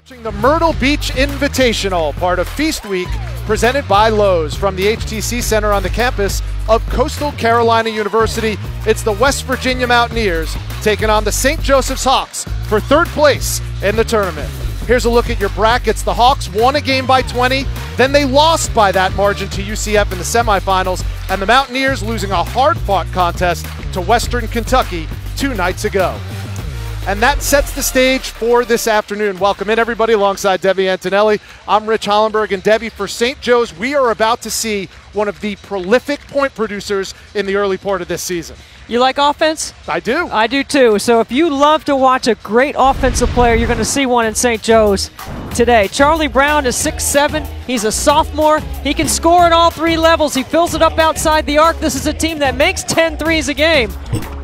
watching the Myrtle Beach Invitational, part of Feast Week, presented by Lowe's from the HTC Center on the campus of Coastal Carolina University. It's the West Virginia Mountaineers taking on the St. Joseph's Hawks for third place in the tournament. Here's a look at your brackets. The Hawks won a game by 20, then they lost by that margin to UCF in the semifinals, and the Mountaineers losing a hard fought contest to Western Kentucky two nights ago. And that sets the stage for this afternoon. Welcome in, everybody, alongside Debbie Antonelli. I'm Rich Hollenberg, and Debbie, for St. Joe's, we are about to see one of the prolific point producers in the early part of this season. You like offense? I do. I do too. So if you love to watch a great offensive player, you're going to see one in St. Joe's today. Charlie Brown is 6'7. He's a sophomore. He can score at all three levels. He fills it up outside the arc. This is a team that makes 10 threes a game.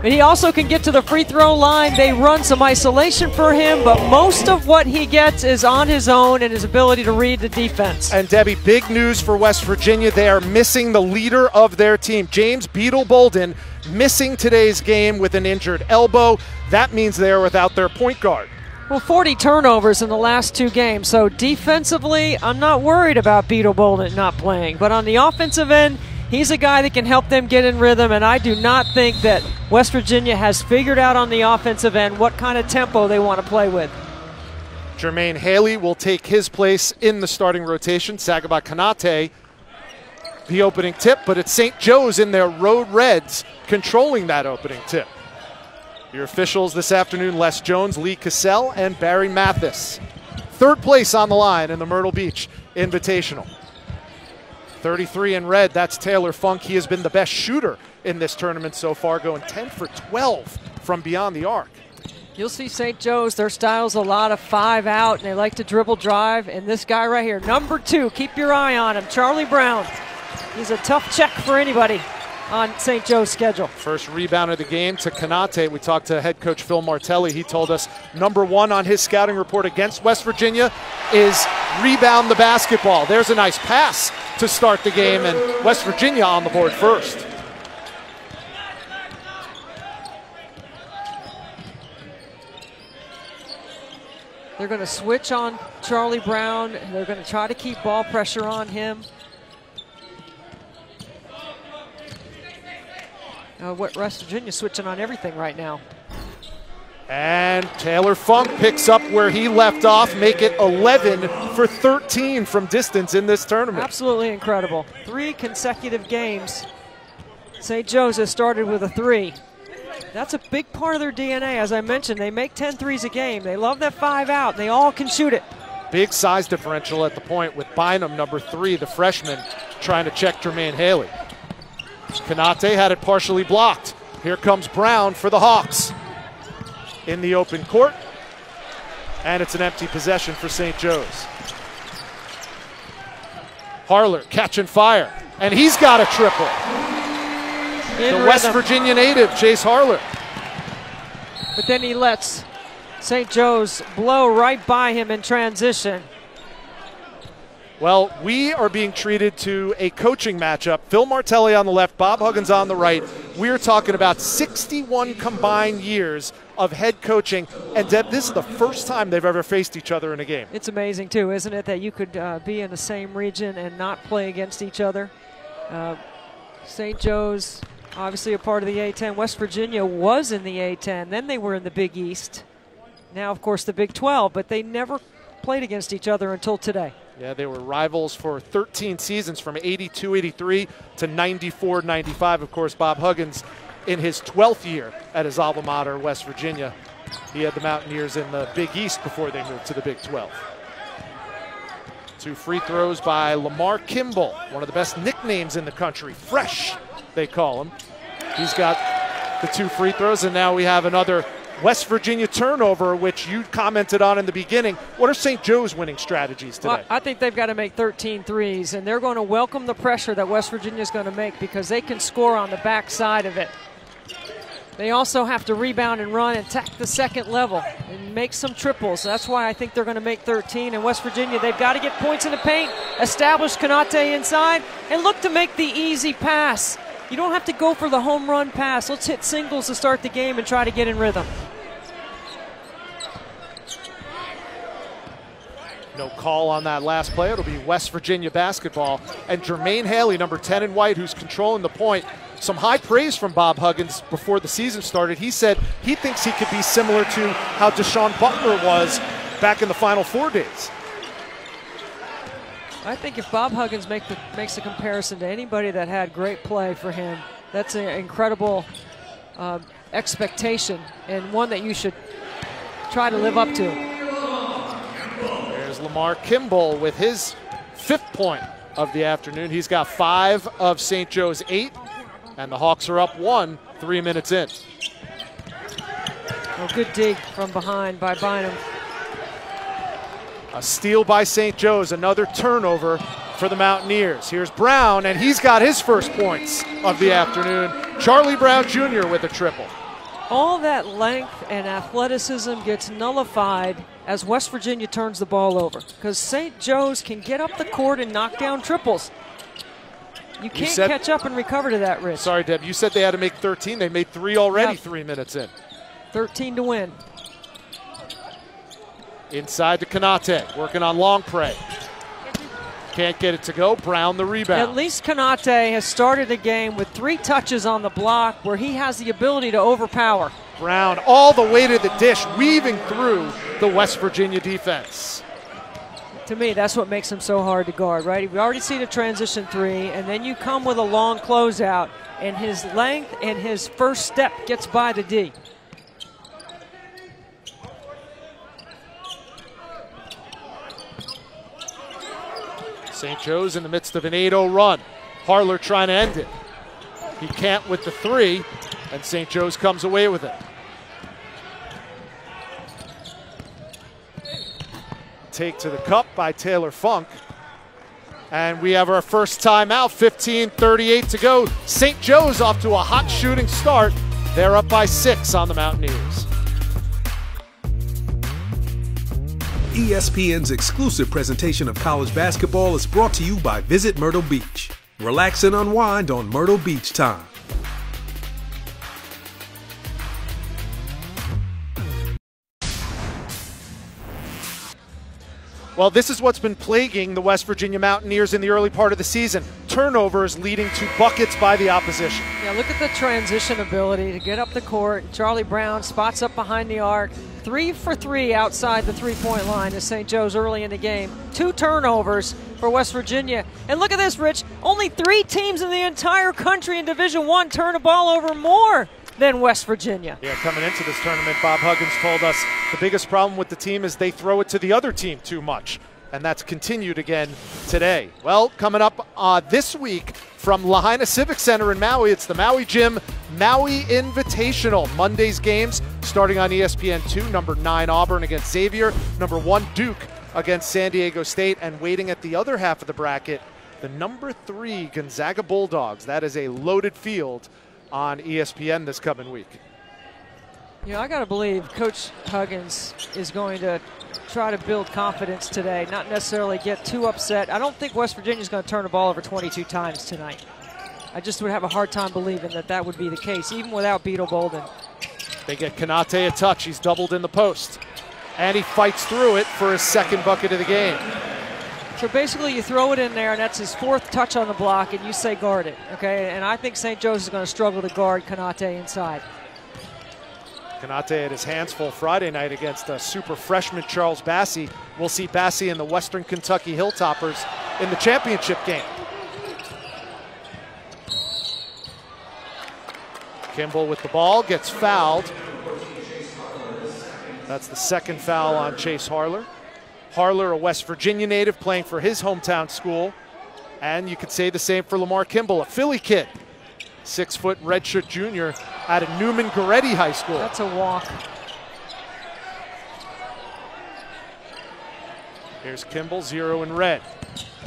And he also can get to the free throw line. They run some isolation for him, but most of what he gets is on his own and his ability to read the defense. And Debbie, big news for West Virginia. They are missing the leader of their team, James Beetle Bolden, missing today's game with an injured elbow. That means they are without their point guard. Well, 40 turnovers in the last two games. So defensively, I'm not worried about Beetle Bolden not playing. But on the offensive end, he's a guy that can help them get in rhythm. And I do not think that West Virginia has figured out on the offensive end what kind of tempo they want to play with. Jermaine Haley will take his place in the starting rotation. Sagaba Konate, the opening tip, but it's St. Joe's in their road reds controlling that opening tip. Your officials this afternoon Les Jones, Lee Cassell, and Barry Mathis. Third place on the line in the Myrtle Beach Invitational. 33 in red, that's Taylor Funk. He has been the best shooter in this tournament so far, going 10 for 12 from beyond the arc. You'll see St. Joe's, their style's a lot of five out, and they like to dribble drive. And this guy right here, number two, keep your eye on him, Charlie Brown. He's a tough check for anybody on St. Joe's schedule. First rebound of the game to Konate. We talked to head coach Phil Martelli. He told us number one on his scouting report against West Virginia is rebound the basketball. There's a nice pass to start the game, and West Virginia on the board first. They're going to switch on Charlie Brown. They're going to try to keep ball pressure on him. Uh, what West Virginia switching on everything right now. And Taylor Funk picks up where he left off, make it 11 for 13 from distance in this tournament. Absolutely incredible. Three consecutive games. St. Joe's has started with a three. That's a big part of their DNA. As I mentioned, they make 10 threes a game. They love that five out. They all can shoot it. Big size differential at the point with Bynum, number three, the freshman, trying to check Jermaine Haley. Konate had it partially blocked. Here comes Brown for the Hawks in the open court. And it's an empty possession for St. Joe's. Harler catching fire. And he's got a triple. In the rhythm. West Virginia native, Chase Harler. But then he lets St. Joe's blow right by him in transition. Well, we are being treated to a coaching matchup. Phil Martelli on the left, Bob Huggins on the right. We're talking about 61 combined years of head coaching, and Deb, this is the first time they've ever faced each other in a game. It's amazing, too, isn't it, that you could uh, be in the same region and not play against each other? Uh, St. Joe's, obviously a part of the A10. West Virginia was in the A10. Then they were in the Big East. Now, of course, the Big 12, but they never played against each other until today. Yeah, they were rivals for 13 seasons from 82 83 to 94 95. Of course, Bob Huggins in his 12th year at his alma mater, West Virginia. He had the Mountaineers in the Big East before they moved to the Big 12. Two free throws by Lamarr Kimble, one of the best nicknames in the country. Fresh, they call him. He's got the two free throws, and now we have another West Virginia turnover, which you commented on in the beginning. What are St. Joe's winning strategies today? Well, I think they've got to make 13 threes, and they're going to welcome the pressure that West Virginia is going to make because they can score on the backside of it. They also have to rebound and run and attack the second level and make some triples. That's why I think they're going to make 13. And West Virginia, they've got to get points in the paint, establish Konate inside, and look to make the easy pass. You don't have to go for the home run pass. Let's hit singles to start the game and try to get in rhythm. No call on that last play. It'll be West Virginia basketball. And Jermaine Haley, number 10 in white, who's controlling the point. Some high praise from Bob Huggins before the season started. He said he thinks he could be similar to how Da'Sean Butler was back in the Final Four days. I think if Bob Huggins make the, makes a comparison to anybody that had great play for him, that's an incredible uh, expectation and one that you should try to live up to. There's Lamarr Kimble with his fifth point of the afternoon. He's got five of St. Joe's eight, and the Hawks are up one three minutes in. A good dig from behind by Bynum. A steal by St. Joe's, another turnover for the Mountaineers. Here's Brown, and he's got his first points of the afternoon. Charlie Brown Jr. with a triple. All that length and athleticism gets nullified as West Virginia turns the ball over because St. Joe's can get up the court and knock down triples. You can't said- catch up and recover to that, risk. Sorry, Deb, you said they had to make 13. They made three already Yep. three minutes in. 13 to win. Inside to Konate, working on Longpre. Can't get it to go. Brown the rebound. At least Konate has started the game with three touches on the block where he has the ability to overpower. Brown all the way to the dish, weaving through the West Virginia defense. To me, that's what makes him so hard to guard, right? We already see the transition three, and then you come with a long closeout, and his length and his first step gets by the D. St. Joe's in the midst of an 8 0 run. Harler trying to end it. He can't with the three, and St. Joe's comes away with it. Take to the cup by Taylor Funk. And we have our first timeout, 15 38 to go. St. Joe's off to a hot shooting start. They're up by six on the Mountaineers. ESPN's exclusive presentation of college basketball is brought to you by Visit Myrtle Beach. Relax and unwind on Myrtle Beach time. Well, this is what's been plaguing the West Virginia Mountaineers in the early part of the season turnovers leading to buckets by the opposition. Yeah, look at the transition ability to get up the court. Charlie Brown spots up behind the arc. Three for three outside the three point line is St. Joe's early in the game. Two turnovers for West Virginia. And look at this, Rich. Only three teams in the entire country in Division One turn a ball over more than West Virginia. Yeah, coming into this tournament, Bob Huggins told us the biggest problem with the team is they throw it to the other team too much. And that's continued again today. Well, coming up uh, this week from Lahaina Civic Center in Maui, it's the Maui Jim Maui Invitational. Monday's games starting on E ESPN2. Number 9 Auburn against Xavier. Number 1 Duke against San Diego State. And waiting at the other half of the bracket, the number 3 Gonzaga Bulldogs. That is a loaded field on ESPN this coming week. You know, I got to believe Coach Huggins is going to try to build confidence today, not necessarily get too upset. I don't think West Virginia is going to turn the ball over 22 times tonight. I just would have a hard time believing that that would be the case, even without Beetle Bolden. They get Konate a touch. He's doubled in the post. And he fights through it for his second bucket of the game. So basically, you throw it in there, and that's his fourth touch on the block, and you say guard it. Okay, and I think St. Joe's is going to struggle to guard Konate inside. Konate had his hands full Friday night against uh, super freshman Charles Bassey. We'll see Bassey and the Western Kentucky Hilltoppers in the championship game. Kimble with the ball gets fouled. That's the second foul on Chase Harler. Harler, a West Virginia native, playing for his hometown school. And you could say the same for Lamarr Kimble, a Philly kid. Six foot redshirt junior out of Neumann-Goretti High School. That's a walk. Here's Kimble, zero in red.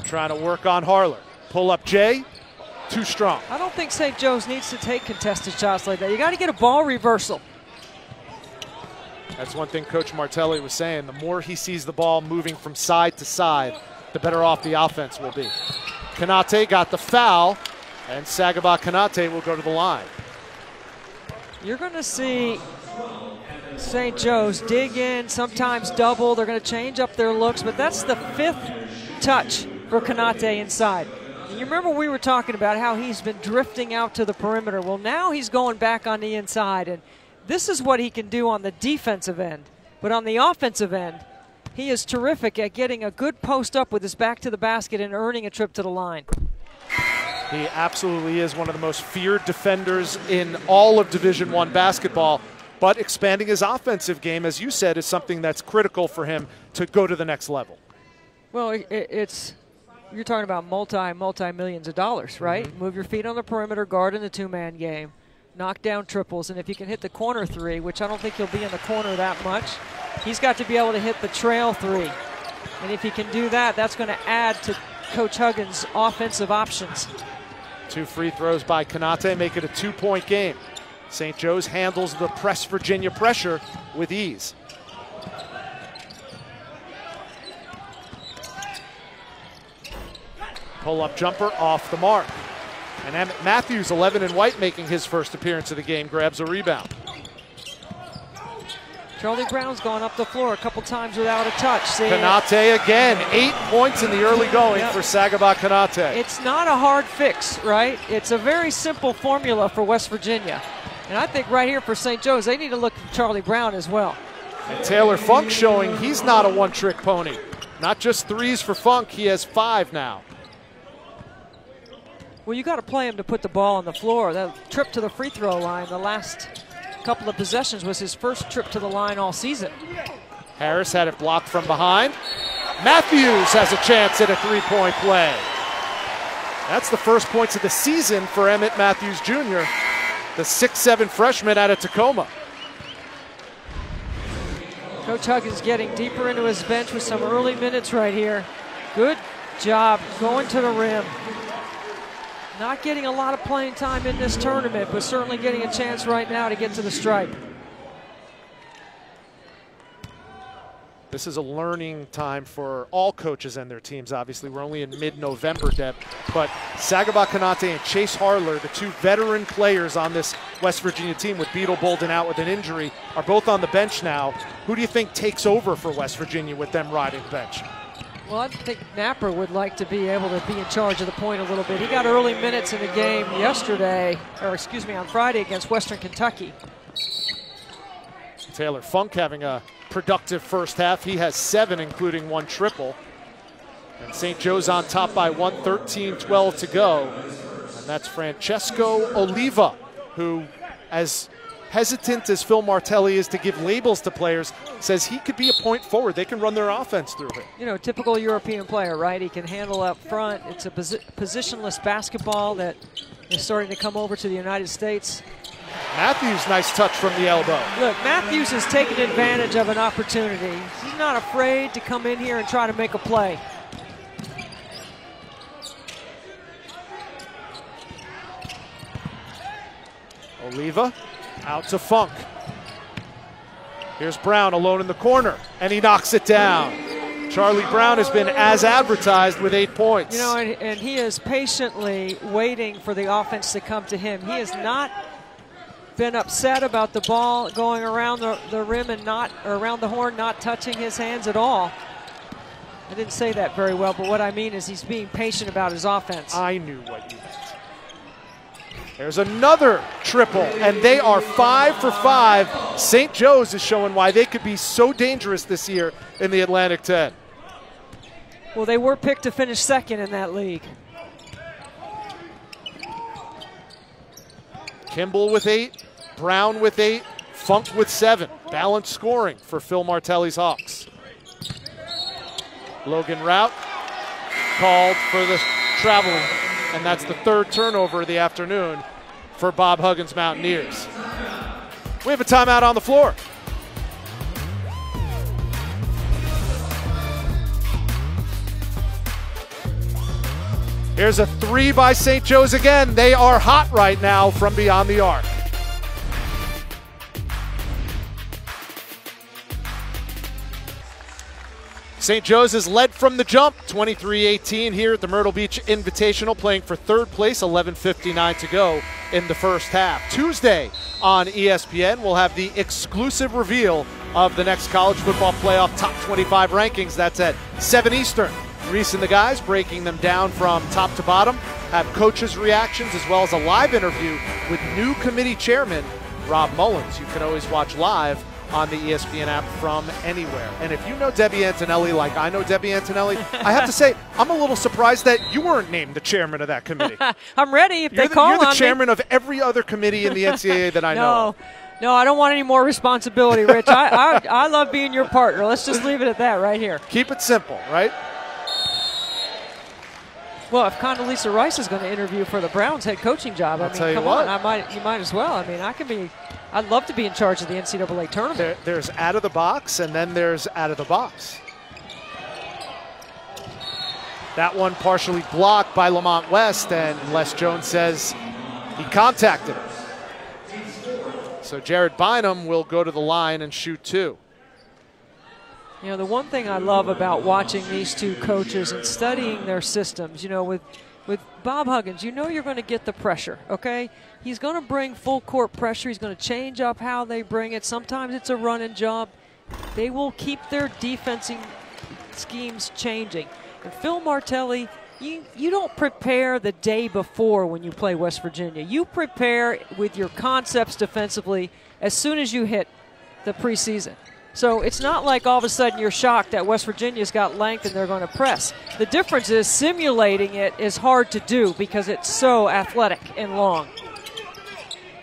Trying to work on Harler. Pull up Jay, too strong. I don't think St. Joe's needs to take contested shots like that. You got to get a ball reversal. That's one thing Coach Martelli was saying. The more he sees the ball moving from side to side, the better off the offense will be. Konate got the foul, and Sagaba Konate will go to the line. You're going to see St. Joe's dig in, sometimes double. They're going to change up their looks, but that's the fifth touch for Konate inside. You remember we were talking about how he's been drifting out to the perimeter. Well, now he's going back on the inside, and this is what he can do on the defensive end. But on the offensive end, he is terrific at getting a good post up with his back to the basket and earning a trip to the line. He absolutely is one of the most feared defenders in all of Division One basketball. But expanding his offensive game, as you said, is something that's critical for him to go to the next level. Well, it, it's you're talking about multi multi millions of dollars, right? Mm-hmm. Move your feet on the perimeter, guard in the two man game, knock down triples, and if you can hit the corner three, which I don't think he'll be in the corner that much, he's got to be able to hit the trail three. And if he can do that, that's going to add to Coach Huggins' offensive options. Two free throws by Konate make it a two point game. St. Joe's handles the press Virginia pressure with ease. Pull up jumper off the mark. And Matthews, 11 and white, making his first appearance of the game, grabs a rebound. Charlie Brown's gone up the floor a couple times without a touch. See Konate again, eight points in the early going yep. for Sagaba Konate. It's not a hard fix, right? It's a very simple formula for West Virginia. And I think right here for St. Joe's, they need to look at Charlie Brown as well. And Taylor Funk showing he's not a one trick pony. Not just threes for Funk, he has five now. Well, you got to play him to put the ball on the floor. That trip to the free throw line, the last couple of possessions, was his first trip to the line all season. Harris had it blocked from behind. Matthews has a chance at a three point play. That's the first points of the season for Emmitt Matthews Jr., the six-seven freshman out of Tacoma. Coach Huggins getting deeper into his bench with some early minutes right here. Good job going to the rim. Not getting a lot of playing time in this tournament, but certainly getting a chance right now to get to the stripe. This is a learning time for all coaches and their teams, obviously. We're only in mid-November, Deb. But Sagaba Konate and Chase Harler, the two veteran players on this West Virginia team with Beetle Bolden out with an injury, are both on the bench now. Who do you think takes over for West Virginia with them riding the bench? Well, I think Napper would like to be able to be in charge of the point a little bit. He got early minutes in the game yesterday, or excuse me, on Friday against Western Kentucky. Taylor Funk having a productive first half. He has seven, including one triple. And St. Joe's on top by one, 13-12 to go. And that's Francesco Oliva, who, as hesitant as Phil Martelli is to give labels to players, says he could be a point forward. They can run their offense through him. You know, typical European player, right? He can handle up front. It's a posi positionless basketball that is starting to come over to the United States. Matthews, nice touch from the elbow. Look, Matthews has taken advantage of an opportunity. He's not afraid to come in here and try to make a play. Oliva out to Funk. Here's Brown alone in the corner, and he knocks it down. Charlie Brown has been as advertised with eight points. You know, and, and, he is patiently waiting for the offense to come to him. He has not been upset about the ball going around the, the rim and not, or around the horn, not touching his hands at all. I didn't say that very well, but what I mean is he's being patient about his offense. I knew what you meant. There's another triple, and they are five for five. St. Joe's is showing why they could be so dangerous this year in the Atlantic 10. Well, they were picked to finish second in that league. Kimble with eight, Brown with eight, Funk with seven. Balanced scoring for Phil Martelli's Hawks. Logan Routt called for the traveling and that's the third turnover of the afternoon for Bob Huggins Mountaineers. We have a timeout on the floor. Here's a three by St. Joe's again. They are hot right now from beyond the arc. St. Joe's is led from the jump, 23-18 here at the Myrtle Beach Invitational, playing for third place, 11.59 to go in the first half. Tuesday on ESPN, we'll have the exclusive reveal of the next college football playoff top 25 rankings. That's at 7 Eastern. Rece and the guys breaking them down from top to bottom, have coaches' reactions as well as a live interview with new committee chairman Rob Mullens. You can always watch live on the ESPN app from anywhere. And if you know Debbie Antonelli like I know Debbie Antonelli, I have to say I'm a little surprised that you weren't named the chairman of that committee. I'm ready if you're they the, call You're the chairman me. of every other committee in the NCAA that I no. know. Of. No, I don't want any more responsibility, Rich. I, I, I love being your partner. Let's just leave it at that right here. Keep it simple, right? Well, if Condoleezza Rice is going to interview for the Browns head coaching job, I'll I mean, come what. on, I might, you might as well. I mean, I can be, I'd love to be in charge of the NCAA tournament. There, there's out of the box, and then there's out of the box. That one partially blocked by Lamont West, and Les Jones says he contacted him. So Jared Bynum will go to the line and shoot two. You know, the one thing I love about watching these two coaches and studying their systems, you know, with with Bob Huggins, you know you're going to get the pressure, okay? He's going to bring full court pressure. He's going to change up how they bring it. Sometimes it's a running job. They will keep their defensing schemes changing. And Phil Martelli, you, you don't prepare the day before when you play West Virginia. You prepare with your concepts defensively as soon as you hit the preseason. So it's not like all of a sudden you're shocked that West Virginia's got length and they're going to press. The difference is simulating it is hard to do because it's so athletic and long.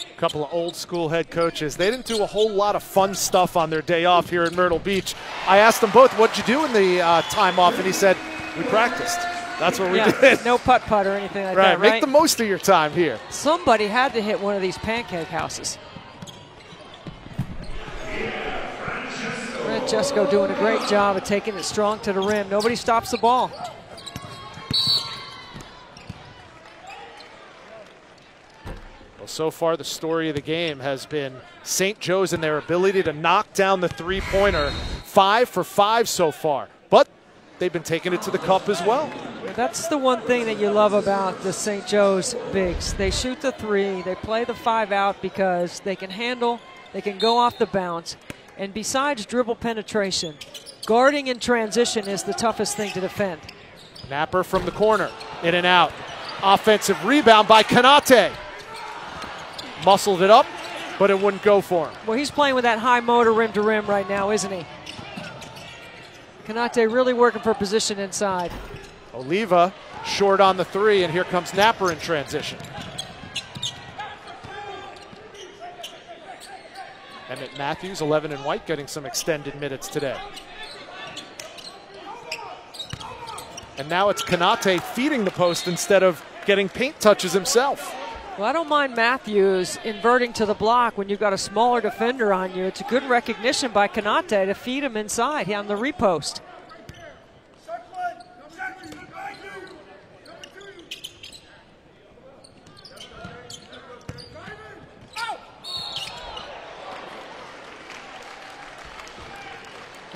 A couple of old school head coaches. They didn't do a whole lot of fun stuff on their day off here in Myrtle Beach. I asked them both, what'd you do in the uh, time off? And he said, we practiced. That's what we yeah, did. no putt putt or anything like right, that, right? make the most of your time here. Somebody had to hit one of these pancake houses. Francesco doing a great job of taking it strong to the rim. Nobody stops the ball. Well, so far the story of the game has been St. Joe's and their ability to knock down the three-pointer. Five for five so far, but they've been taking it to the cup as well. That's the one thing that you love about the St. Joe's bigs. They shoot the three, they play the five out because they can handle, they can go off the bounce. And besides dribble penetration, guarding in transition is the toughest thing to defend. Napper from the corner, in and out. Offensive rebound by Konate. Muscled it up, but it wouldn't go for him. Well, he's playing with that high motor rim to rim right now, isn't he? Konate really working for position inside. Oliva short on the three, and here comes Napper in transition. Emmitt Matthews, 11 and white, getting some extended minutes today. And now it's Konate feeding the post instead of getting paint touches himself. Well, I don't mind Matthews inverting to the block when you've got a smaller defender on you. It's a good recognition by Konate to feed him inside on the repost.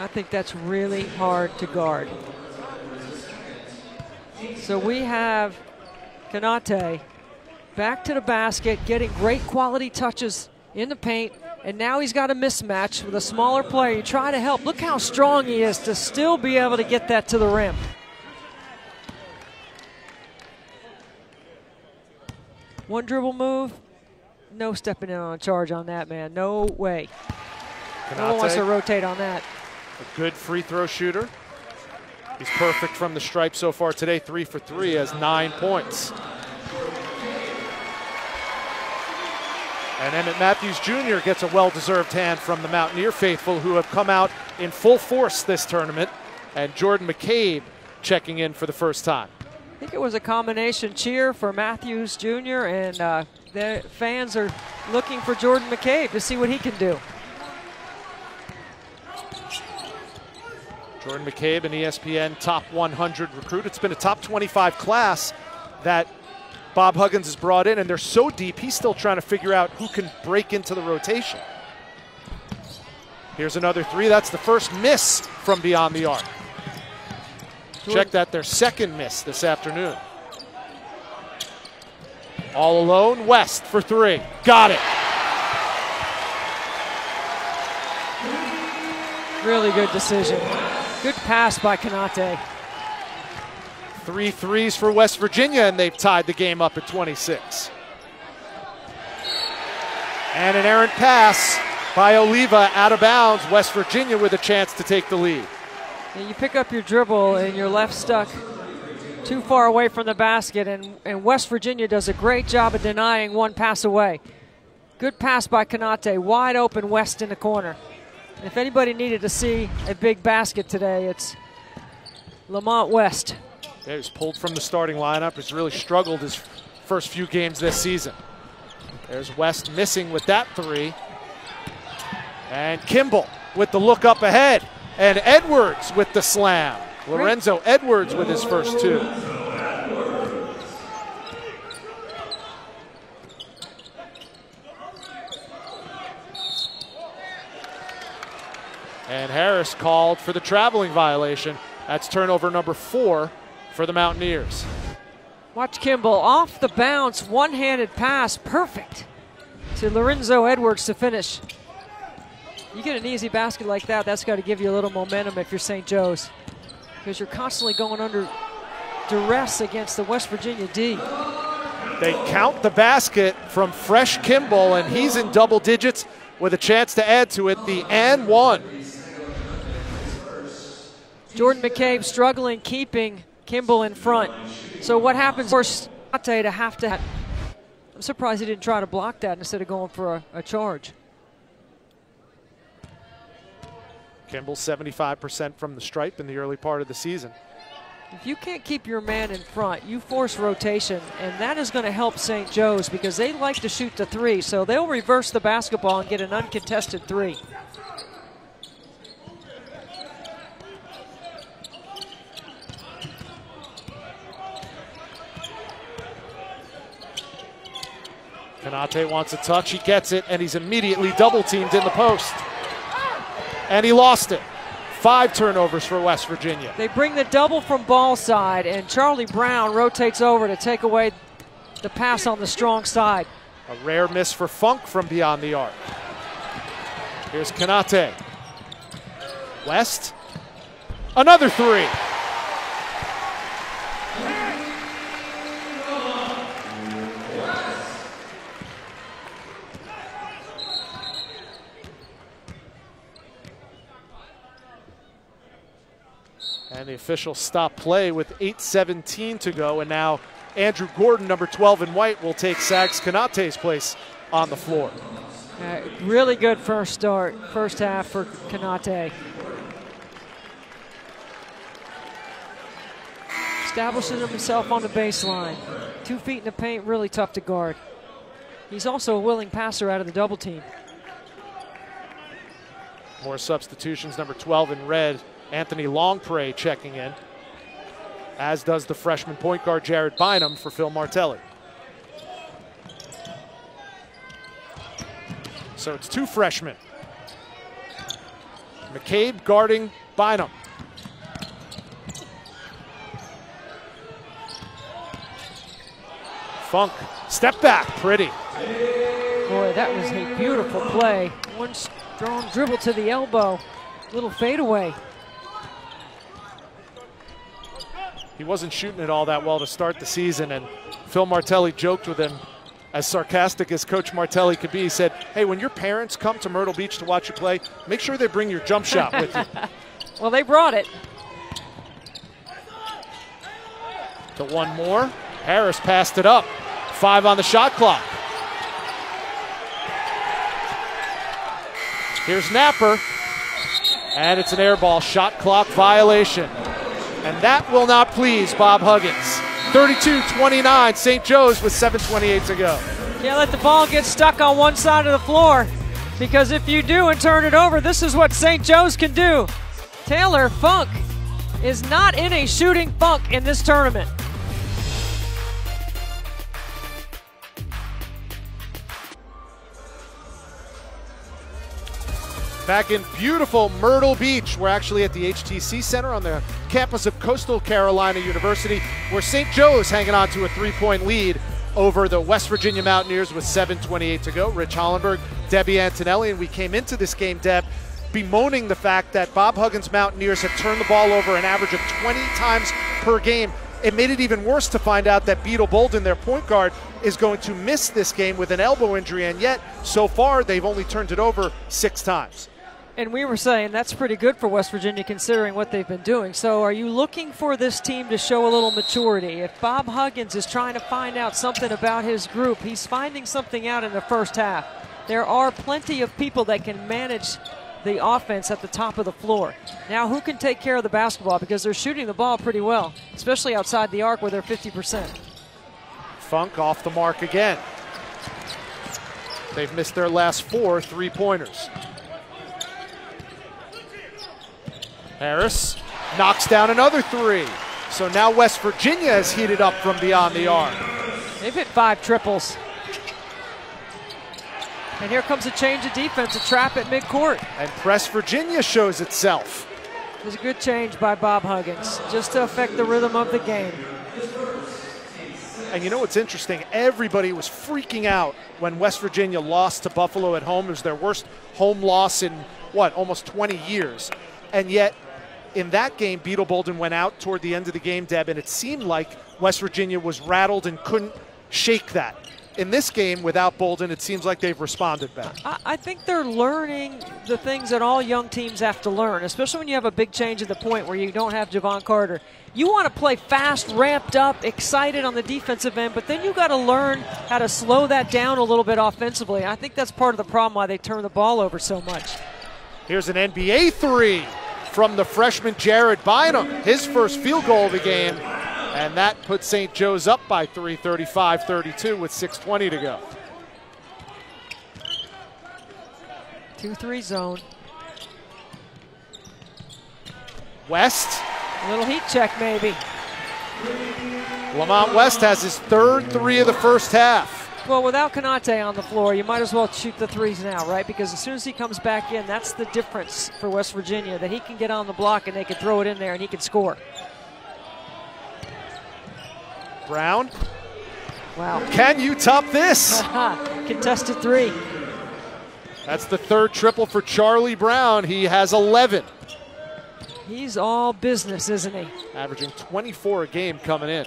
I think that's really hard to guard. So we have Konate back to the basket, getting great quality touches in the paint, and now he's got a mismatch with a smaller player. You try to help. Look how strong he is to still be able to get that to the rim. One dribble move, no stepping in on a charge on that, man. No way. No one wants to rotate on that. A good free throw shooter. He's perfect from the stripe so far today, three for three, has nine points. And Emmitt Matthews Jr. gets a well-deserved hand from the Mountaineer faithful who have come out in full force this tournament. And Jordan McCabe checking in for the first time. I think it was a combination cheer for Matthews Jr. and uh, the fans are looking for Jordan McCabe to see what he can do. Jordan McCabe, an ESPN top 100 recruit. It's been a top 25 class that Bob Huggins has brought in, and they're so deep, he's still trying to figure out who can break into the rotation. Here's another three. That's the first miss from beyond the arc. Check that, their second miss this afternoon. All alone, West for three. Got it. Really good decision. Good pass by Konate. Three threes for West Virginia, and they've tied the game up at 26. And an errant pass by Oliva out of bounds. West Virginia with a chance to take the lead. And you pick up your dribble and you're left stuck too far away from the basket, and, and West Virginia does a great job of denying one pass away. Good pass by Konate, wide open West in the corner. If anybody needed to see a big basket today, it's Lamont West. He was pulled from the starting lineup. He's really struggled his first few games this season. There's West missing with that three. And Kimble with the look up ahead. And Edwards with the slam. Lorenzo Edwards with his first two. And Harris called for the traveling violation. That's turnover number four for the Mountaineers. Watch Kimble off the bounce, one handed pass, perfect to Lorenzo Edwards to finish. You get an easy basket like that, that's got to give you a little momentum if you're St. Joe's because you're constantly going under duress against the West Virginia D. They count the basket from Fresh Kimble, and he's in double digits with a chance to add to it the and one. Jordan McCabe struggling keeping Kimble in front. So what happens first to have to I'm surprised he didn't try to block that instead of going for a, a charge. Kimble 75% from the stripe in the early part of the season. If you can't keep your man in front, you force rotation, and that is going to help St. Joe's because they like to shoot the three, so they'll reverse the basketball and get an uncontested three. Konate wants a touch, he gets it, and he's immediately double teamed in the post. And he lost it. Five turnovers for West Virginia. They bring the double from ball side, and Charlie Brown rotates over to take away the pass on the strong side. A rare miss for Funk from beyond the arc. Here's Konate. West. Another three. And the official stop play with 8.17 to go. And now Andrew Gordon, number 12 in white, will take Sags Konate's place on the floor. Uh, really good first start, first half for Konate. Establishes himself on the baseline. Two feet in the paint, really tough to guard. He's also a willing passer out of the double team. More substitutions. Number 12 in red Anthony Longpre checking in, as does the freshman point guard Jared Bynum for Phil Martelli. So it's two freshmen. McCabe guarding Bynum. Funk, step back, pretty. Boy, that was a beautiful play. One strong dribble to the elbow, little fadeaway. He wasn't shooting it all that well to start the season. And Phil Martelli joked with him, as sarcastic as Coach Martelli could be. He said, Hey, when your parents come to Myrtle Beach to watch you play, make sure they bring your jump shot with you. well, they brought it. To one more. Harris passed it up. Five on the shot clock. Here's Napper. And it's an air ball shot clock violation and that will not please Bob Huggins. 32-29, St. Joe's with 7.28 to go. Can't let the ball get stuck on one side of the floor because if you do and turn it over, this is what St. Joe's can do. Taylor Funk is not in a shooting funk in this tournament. Back in beautiful Myrtle Beach. We're actually at the HTC Center on the campus of Coastal Carolina University, where St. Joe's hanging on to a three point lead over the West Virginia Mountaineers with 7.28 to go. Rich Hollenberg, Debbie Antonelli, and we came into this game, Deb, bemoaning the fact that Bob Huggins Mountaineers have turned the ball over an average of 20 times per game. It made it even worse to find out that Beetle Bolden, their point guard, is going to miss this game with an elbow injury, and yet so far they've only turned it over six times. And we were saying that's pretty good for West Virginia considering what they've been doing. So, are you looking for this team to show a little maturity? If Bob Huggins is trying to find out something about his group, he's finding something out in the first half. There are plenty of people that can manage the offense at the top of the floor. Now, who can take care of the basketball? Because they're shooting the ball pretty well, especially outside the arc where they're 50%. Funk off the mark again. They've missed their last four three pointers. Harris knocks down another three. So now West Virginia is heated up from beyond the arc. They've hit five triples. And here comes a change of defense, a trap at midcourt. And Press Virginia shows itself. It was a good change by Bob Huggins, just to affect the rhythm of the game. And you know what's interesting? Everybody was freaking out when West Virginia lost to Buffalo at home. It was their worst home loss in, what, almost 20 years. And yet in that game, Beetle Bolden went out toward the end of the game, Deb, and it seemed like West Virginia was rattled and couldn't shake that. In this game, without Bolden, it seems like they've responded better. I think they're learning the things that all young teams have to learn, especially when you have a big change at the point where you don't have Jevon Carter. You want to play fast, ramped up, excited on the defensive end, but then you got to learn how to slow that down a little bit offensively. I think that's part of the problem why they turn the ball over so much. Here's an NBA three from the freshman Jared Bynum, his first field goal of the game. And that puts St. Joe's up by 3, 35 32 with 6.20 to go. 2 3 zone. West. A little heat check, maybe. Lamont West has his third three of the first half. Well, without Konate on the floor, you might as well shoot the threes now, right? Because as soon as he comes back in, that's the difference for West Virginia, that he can get on the block and they can throw it in there and he can score. Brown. Wow. Can you top this? Contested three. That's the third triple for Charlie Brown. He has 11. He's all business, isn't he? Averaging 24 a game coming in.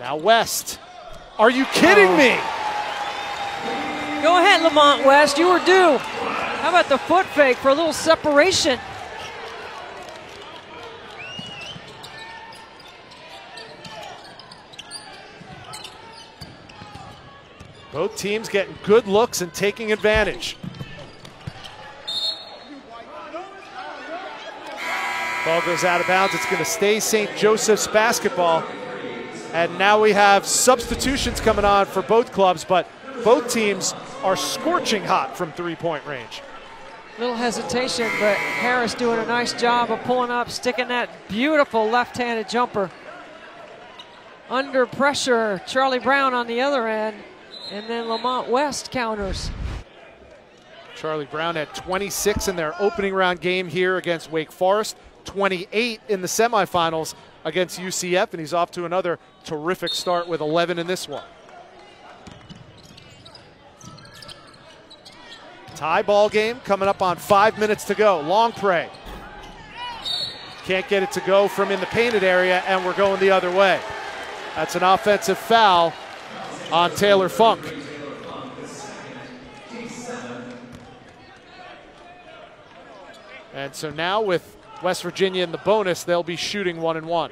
Now West. Are you kidding me? Go ahead, Lamont West. You were due. How about the foot fake for a little separation? Both teams getting good looks and taking advantage. Ball goes out of bounds. It's going to stay St. Joseph's basketball. And now we have substitutions coming on for both clubs, but both teams are scorching hot from three point range. Little hesitation, but Harris doing a nice job of pulling up, sticking that beautiful left handed jumper. Under pressure, Charlie Brown on the other end, and then Lamont West counters. Charlie Brown had 26 in their opening round game here against Wake Forest, 28 in the semifinals against UCF, and he's off to another terrific start with 11 in this one. Tie ball game coming up on five minutes to go. Long Longpre. Can't get it to go from in the painted area, and we're going the other way. That's an offensive foul on Taylor Funk. And so now with West Virginia in the bonus, they'll be shooting one and one.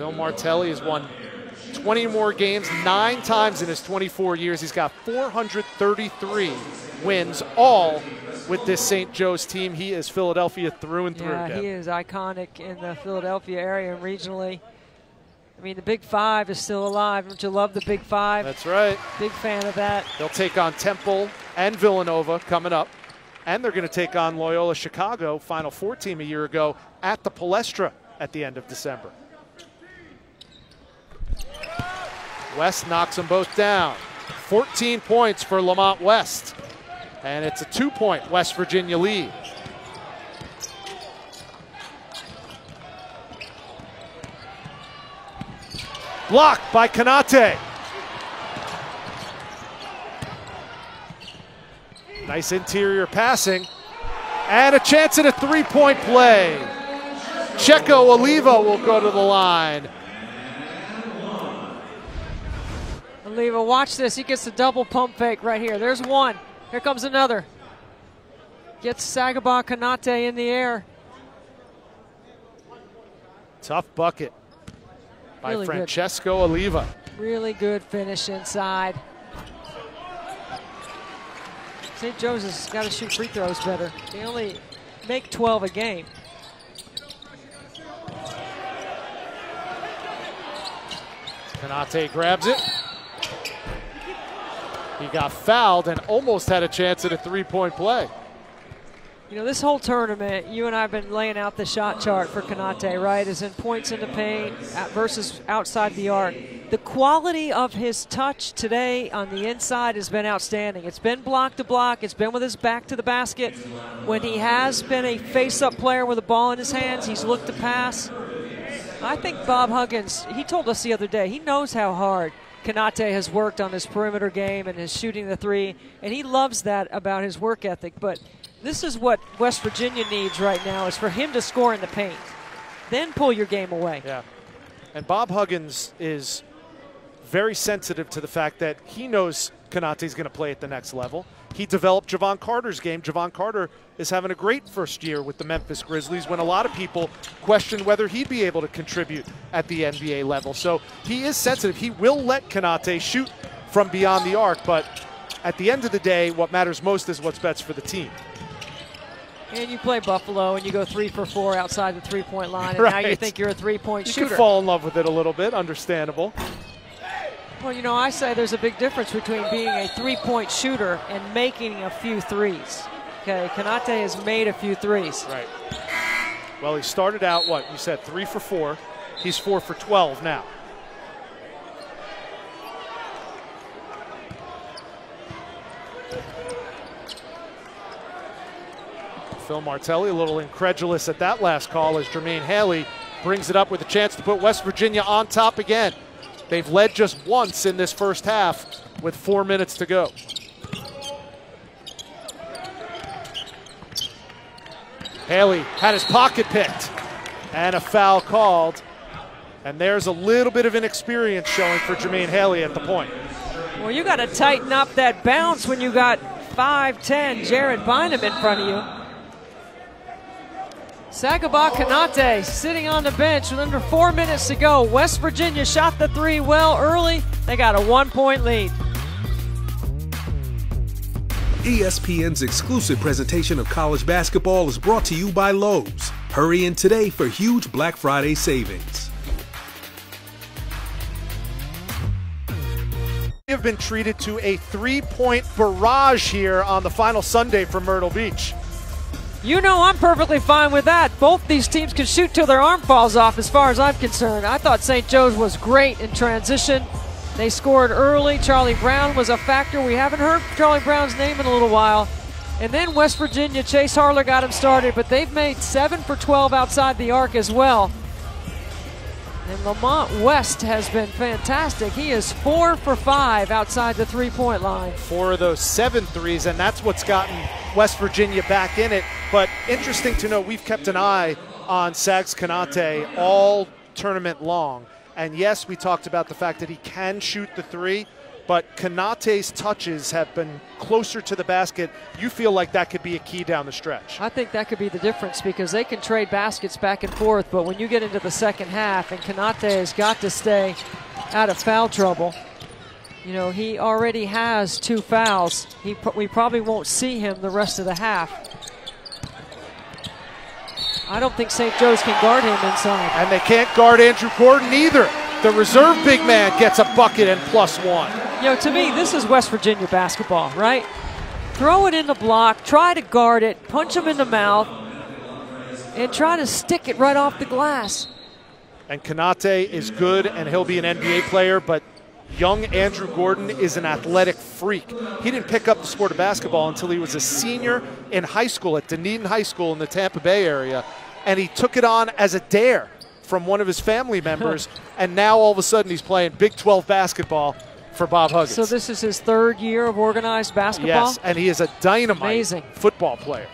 Phil Martelli has won 20 more games, nine times in his 24 years. He's got 433 wins, all with this St. Joe's team. He is Philadelphia through and through. Yeah, he is iconic in the Philadelphia area and regionally. I mean, the Big Five is still alive. Don't you love the Big Five? That's right. Big fan of that. They'll take on Temple and Villanova coming up. And they're going to take on Loyola Chicago, Final Four team a year ago, at the Palestra at the end of December. West knocks them both down. 14 points for Lamont West. And it's a two point West Virginia lead. Blocked by Konate. Nice interior passing. And a chance at a three point play. Checo Oliva will go to the line. Oliva, watch this. He gets the double pump fake right here. There's one. Here comes another. Gets Sagaba Konate in the air. Tough bucket by Really good. Francesco Oliva. Really good finish inside. St. Joseph's got to shoot free throws better. They only make 12 a game. Konate grabs it. He got fouled and almost had a chance at a three point play. You know, this whole tournament, you and I have been laying out the shot chart for Konate, right? Is in points in the paint versus outside the arc. The quality of his touch today on the inside has been outstanding. It's been block to block, it's been with his back to the basket. When he has been a face up player with a ball in his hands, he's looked to pass. I think Bob Huggins, he told us the other day, he knows how hard Konate has worked on his perimeter game and his shooting the three, and he loves that about his work ethic. But this is what West Virginia needs right now is for him to score in the paint. Then pull your game away. Yeah. And Bob Huggins is very sensitive to the fact that he knows Konate's going to play at the next level. He developed Jevon Carter's game. Jevon Carter is having a great first year with the Memphis Grizzlies when a lot of people questioned whether he'd be able to contribute at the NBA level. So he is sensitive. He will let Konate shoot from beyond the arc, but at the end of the day, what matters most is what's best for the team. And you play Buffalo and you go three for four outside the three point line, and now you think you're a three point You shooter. You could fall in love with it a little bit, understandable. Well, you know, I say there's a big difference between being a three point shooter and making a few threes. Okay, Konate has made a few threes. Right. Well, he started out, what, you said three for four. He's four for 12 now. Phil Martelli a little incredulous at that last call as Jermaine Haley brings it up with a chance to put West Virginia on top again. They've led just once in this first half with four minutes to go. Haley had his pocket picked and a foul called. And there's a little bit of inexperience showing for Jermaine Haley at the point. Well, you got to tighten up that bounce when you got 5'10 Jared Bynum in front of you. Sagaba Konate sitting on the bench with under four minutes to go. West Virginia shot the three well early. They got a one point lead. ESPN's exclusive presentation of college basketball is brought to you by Lowe's. Hurry in today for huge Black Friday savings. We have been treated to a three point barrage here on the final Sunday for Myrtle Beach. You know I'm perfectly fine with that. Both these teams can shoot till their arm falls off as far as I'm concerned. I thought St. Joe's was great in transition. They scored early. Charlie Brown was a factor. We haven't heard Charlie Brown's name in a little while. And then West Virginia, Chase Harler got him started, but they've made 7 for 12 outside the arc as well. And Lamont West has been fantastic. He is 4 for 5 outside the three point line. Four of those seven threes, and that's what's gotten West Virginia back in it. But interesting to know, we've kept an eye on Sags Konate all tournament long. And yes, we talked about the fact that he can shoot the three, but Konate's touches have been closer to the basket. You feel like that could be a key down the stretch. I think that could be the difference because they can trade baskets back and forth, but when you get into the second half and Konate has got to stay out of foul trouble, you know, he already has two fouls. He, we probably won't see him the rest of the half. I don't think St. Joe's can guard him inside. And they can't guard Andrew Gordon either. The reserve big man gets a bucket and plus one. You know, to me, this is West Virginia basketball, right? Throw it in the block, try to guard it, punch him in the mouth. and try to stick it right off the glass. And Konate is good, and he'll be an NBA player, but young Andrew Gordon is an athletic freak. He didn't pick up the sport of basketball until he was a senior in high school at Dunedin High School in the Tampa Bay area, and he took it on as a dare from one of his family members, and now all of a sudden he's playing Big 12 basketball for Bob Huggins. So this is his third year of organized basketball? Yes, and he is a dynamite Amazing. football player.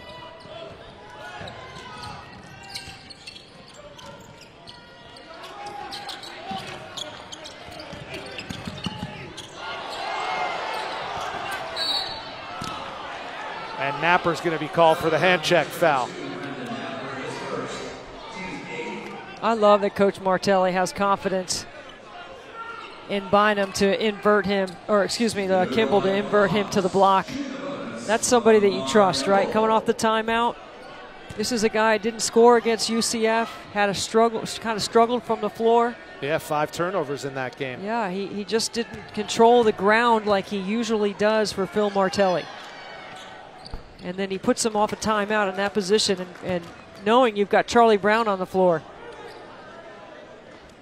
And Napper's going to be called for the hand check foul. I love that Coach Martelli has confidence in Bynum to invert him, or excuse me, the Kimble to invert him to the block. That's somebody that you trust, right? Coming off the timeout. This is a guy didn't score against UCF, had a struggle, kind of struggled from the floor. Yeah, five turnovers in that game. Yeah, he, he just didn't control the ground like he usually does for Phil Martelli. And then he puts him off a timeout in that position, and, and knowing you've got Charlie Brown on the floor.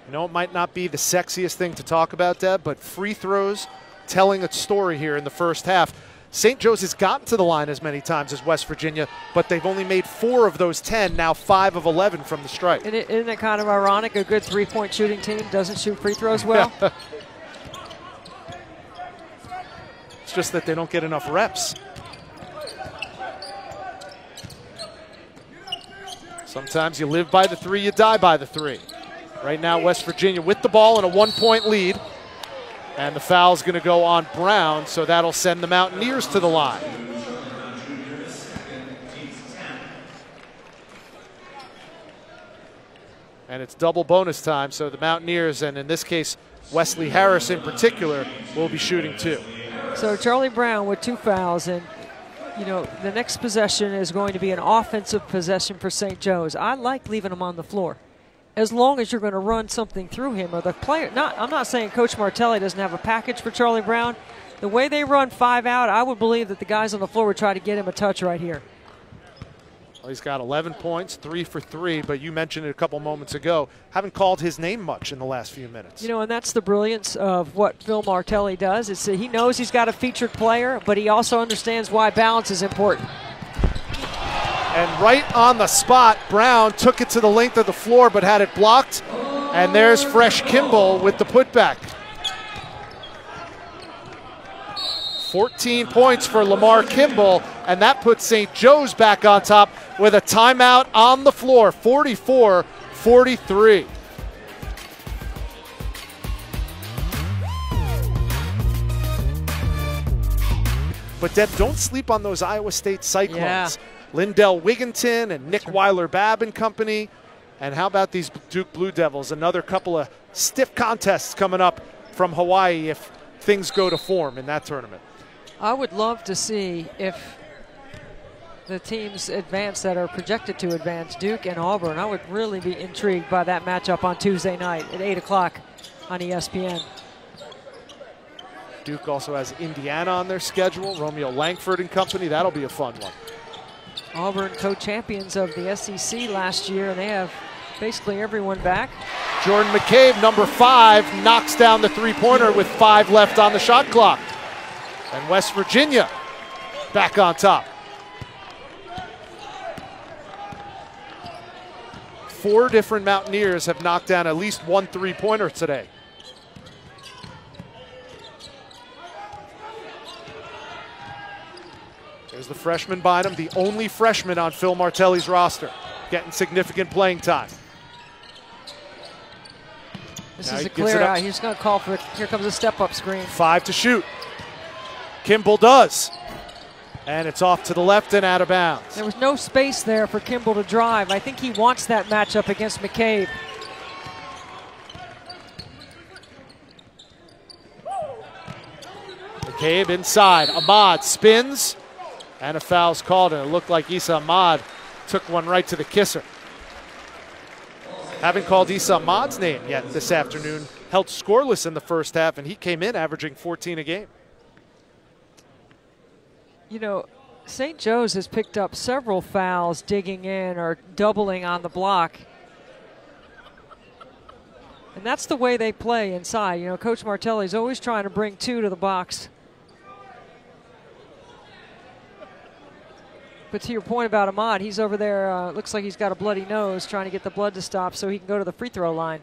You know, it might not be the sexiest thing to talk about, Deb, but free throws telling a story here in the first half. St. Joe's has gotten to the line as many times as West Virginia, but they've only made four of those 10, now five of 11 from the stripe. And it, isn't it kind of ironic? A good three point shooting team doesn't shoot free throws well. it's just that they don't get enough reps. Sometimes you live by the three, you die by the three. Right now, West Virginia with the ball in a one point lead. And the foul's going to go on Brown, so that'll send the Mountaineers to the line. And it's double bonus time, so the Mountaineers, and in this case, Wesley Harris in particular, will be shooting two. So Charlie Brown with two fouls, and you know the next possession is going to be an offensive possession for St. Joe's. I like leaving him on the floor as long as you're going to run something through him or the player. Not, I'm not saying Coach Martelli doesn't have a package for Charlie Brown. The way they run five out, I would believe that the guys on the floor would try to get him a touch right here. Well, he's got 11 points, three for three, but you mentioned it a couple moments ago. Haven't called his name much in the last few minutes. You know, and that's the brilliance of what Phil Martelli does. It's that he knows he's got a featured player, but he also understands why balance is important. And right on the spot, Brown took it to the length of the floor but had it blocked. And there's Fresh Kimble with the putback. 14 points for Lamarr Kimble, and that puts St. Joe's back on top with a timeout on the floor, 44 43. But Deb, don't sleep on those Iowa State Cyclones. Yeah. Lindell Wigginton and Nick Weiler Babb and company. And how about these Duke Blue Devils? Another couple of stiff contests coming up from Hawaii if things go to form in that tournament. I would love to see if the teams advance that are projected to advance, Duke and Auburn. I would really be intrigued by that matchup on Tuesday night at 8 o'clock on ESPN. Duke also has Indiana on their schedule, Romeo Langford and company. That'll be a fun one. Auburn co-champions of the SEC last year, and they have basically everyone back. Jordan McCabe, number five, knocks down the three-pointer with five left on the shot clock. And West Virginia back on top. Four different Mountaineers have knocked down at least one three-pointer today. There's the freshman Bynum, the only freshman on Phil Martelli's roster, getting significant playing time. This Now is a clear up. out. He's going to call for it. Here comes a step-up screen. Five to shoot. Kimble does. And it's off to the left and out of bounds. There was no space there for Kimble to drive. I think he wants that matchup against McCabe. McCabe inside. Ahmad spins. And a foul's called, and it looked like Esa Ahmad took one right to the kisser. Haven't called Esa Ahmad's name yet this afternoon. Held scoreless in the first half, and he came in averaging 14 a game. You know, St. Joe's has picked up several fouls digging in or doubling on the block. And that's the way they play inside. You know, Coach Martelli's always trying to bring two to the box. But to your point about Ahmad, he's over there, uh, looks like he's got a bloody nose, trying to get the blood to stop so he can go to the free throw line.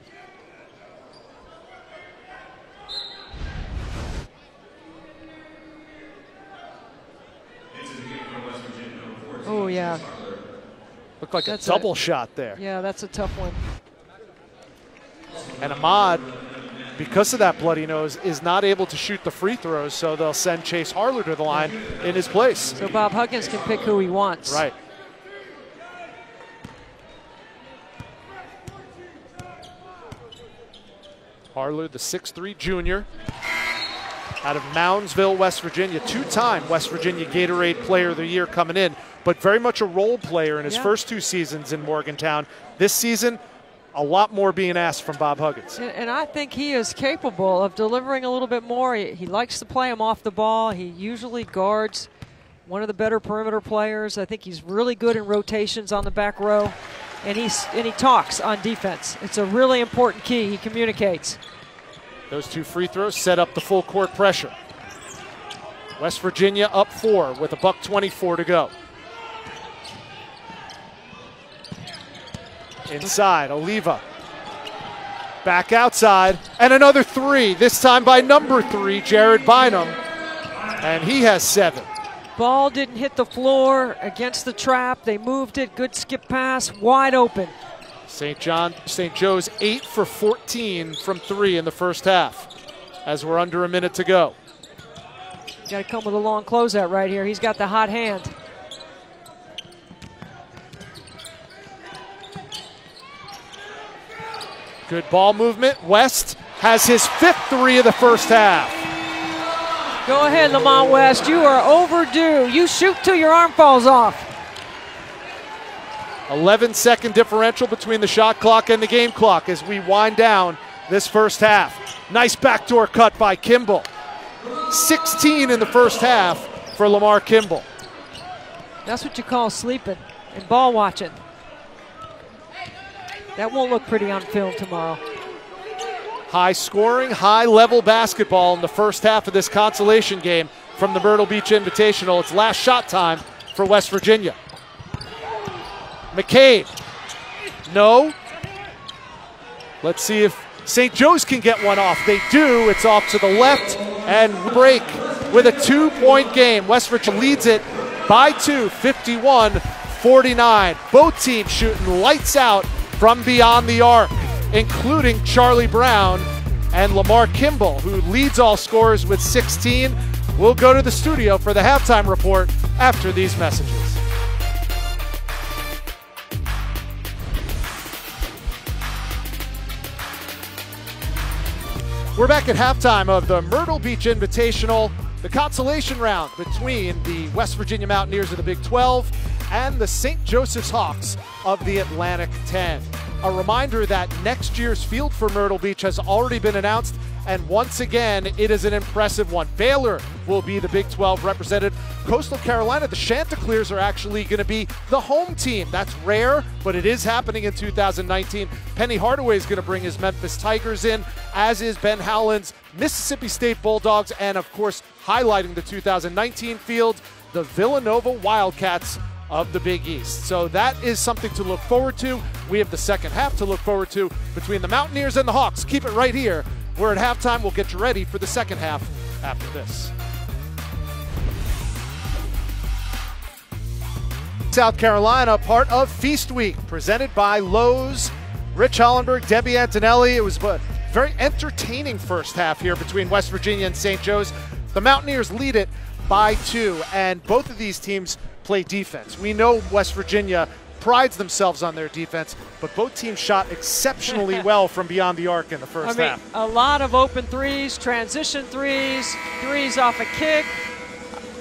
Oh, yeah. Looked like That's a double a- shot there. Yeah, that's a tough one. And Ahmad, because of that bloody nose, is not able to shoot the free throws, so they'll send Chase Harler to the line in his place. So Bob Huggins can pick who he wants. Right. Harler, the 6'3 junior, out of Moundsville, West Virginia, two time West Virginia Gatorade Player of the Year coming in, but very much a role player in his Yeah. first two seasons in Morgantown. This season, a lot more being asked from Bob Huggins. And, and I think he is capable of delivering a little bit more. He, he likes to play him off the ball. He usually guards one of the better perimeter players. I think he's really good in rotations on the back row. And, he's, and he talks on defense. It's a really important key. He communicates. Those two free throws set up the full court pressure. West Virginia up four with a buck 24 to go. Inside, Oliva. Back outside, and another three, this time by number three, Jared Bynum. And he has seven. Ball didn't hit the floor against the trap. They moved it. Good skip pass. Wide open. St. John, St. Joe's eight for 14 from three in the first half, as we're under a minute to go. Got to come with a long closeout right here. He's got the hot hand. Good ball movement. West has his fifth three of the first half. Go ahead, Lamont West. You are overdue. You shoot till your arm falls off. 11 second differential between the shot clock and the game clock as we wind down this first half. Nice backdoor cut by Kimble. 16 in the first half for Lamarr Kimble. That's what you call sleeping and ball watching. That won't look pretty on film tomorrow. High scoring, high level basketball in the first half of this consolation game from the Myrtle Beach Invitational. It's last shot time for West Virginia. McCabe. No. Let's see if St. Joe's can get one off. They do. It's off to the left and break with a two point game. West Virginia leads it by two, 51 49. Both teams shooting lights out from beyond the arc, including Charlie Brown and Lamarr Kimble, who leads all scorers with 16. We'll go to the studio for the halftime report after these messages. We're back at halftime of the Myrtle Beach Invitational, the consolation round between the West Virginia Mountaineers of the Big 12 and the St. Joseph's Hawks of the Atlantic 10. A reminder that next year's field for Myrtle Beach has already been announced, and once again, it is an impressive one. Baylor will be the Big 12 represented. Coastal Carolina, the Chanticleers are actually going to be the home team. That's rare, but it is happening in 2019. Penny Hardaway is going to bring his Memphis Tigers in, as is Ben Howland's Mississippi State Bulldogs, and of course, highlighting the 2019 field, the Villanova Wildcats of the Big East. So that is something to look forward to. We have the second half to look forward to between the Mountaineers and the Hawks. Keep it right here. We're at halftime. We'll get you ready for the second half after this. South Carolina, part of Feast Week, presented by Lowe's. Rich Hollenberg, Debbie Antonelli. It was a very entertaining first half here between West Virginia and St. Joe's. The Mountaineers lead it by two, and both of these teams play defense. We know West Virginia prides themselves on their defense, but both teams shot exceptionally well from beyond the arc in the I first mean, half. a lot of open threes, transition threes, threes off a kick.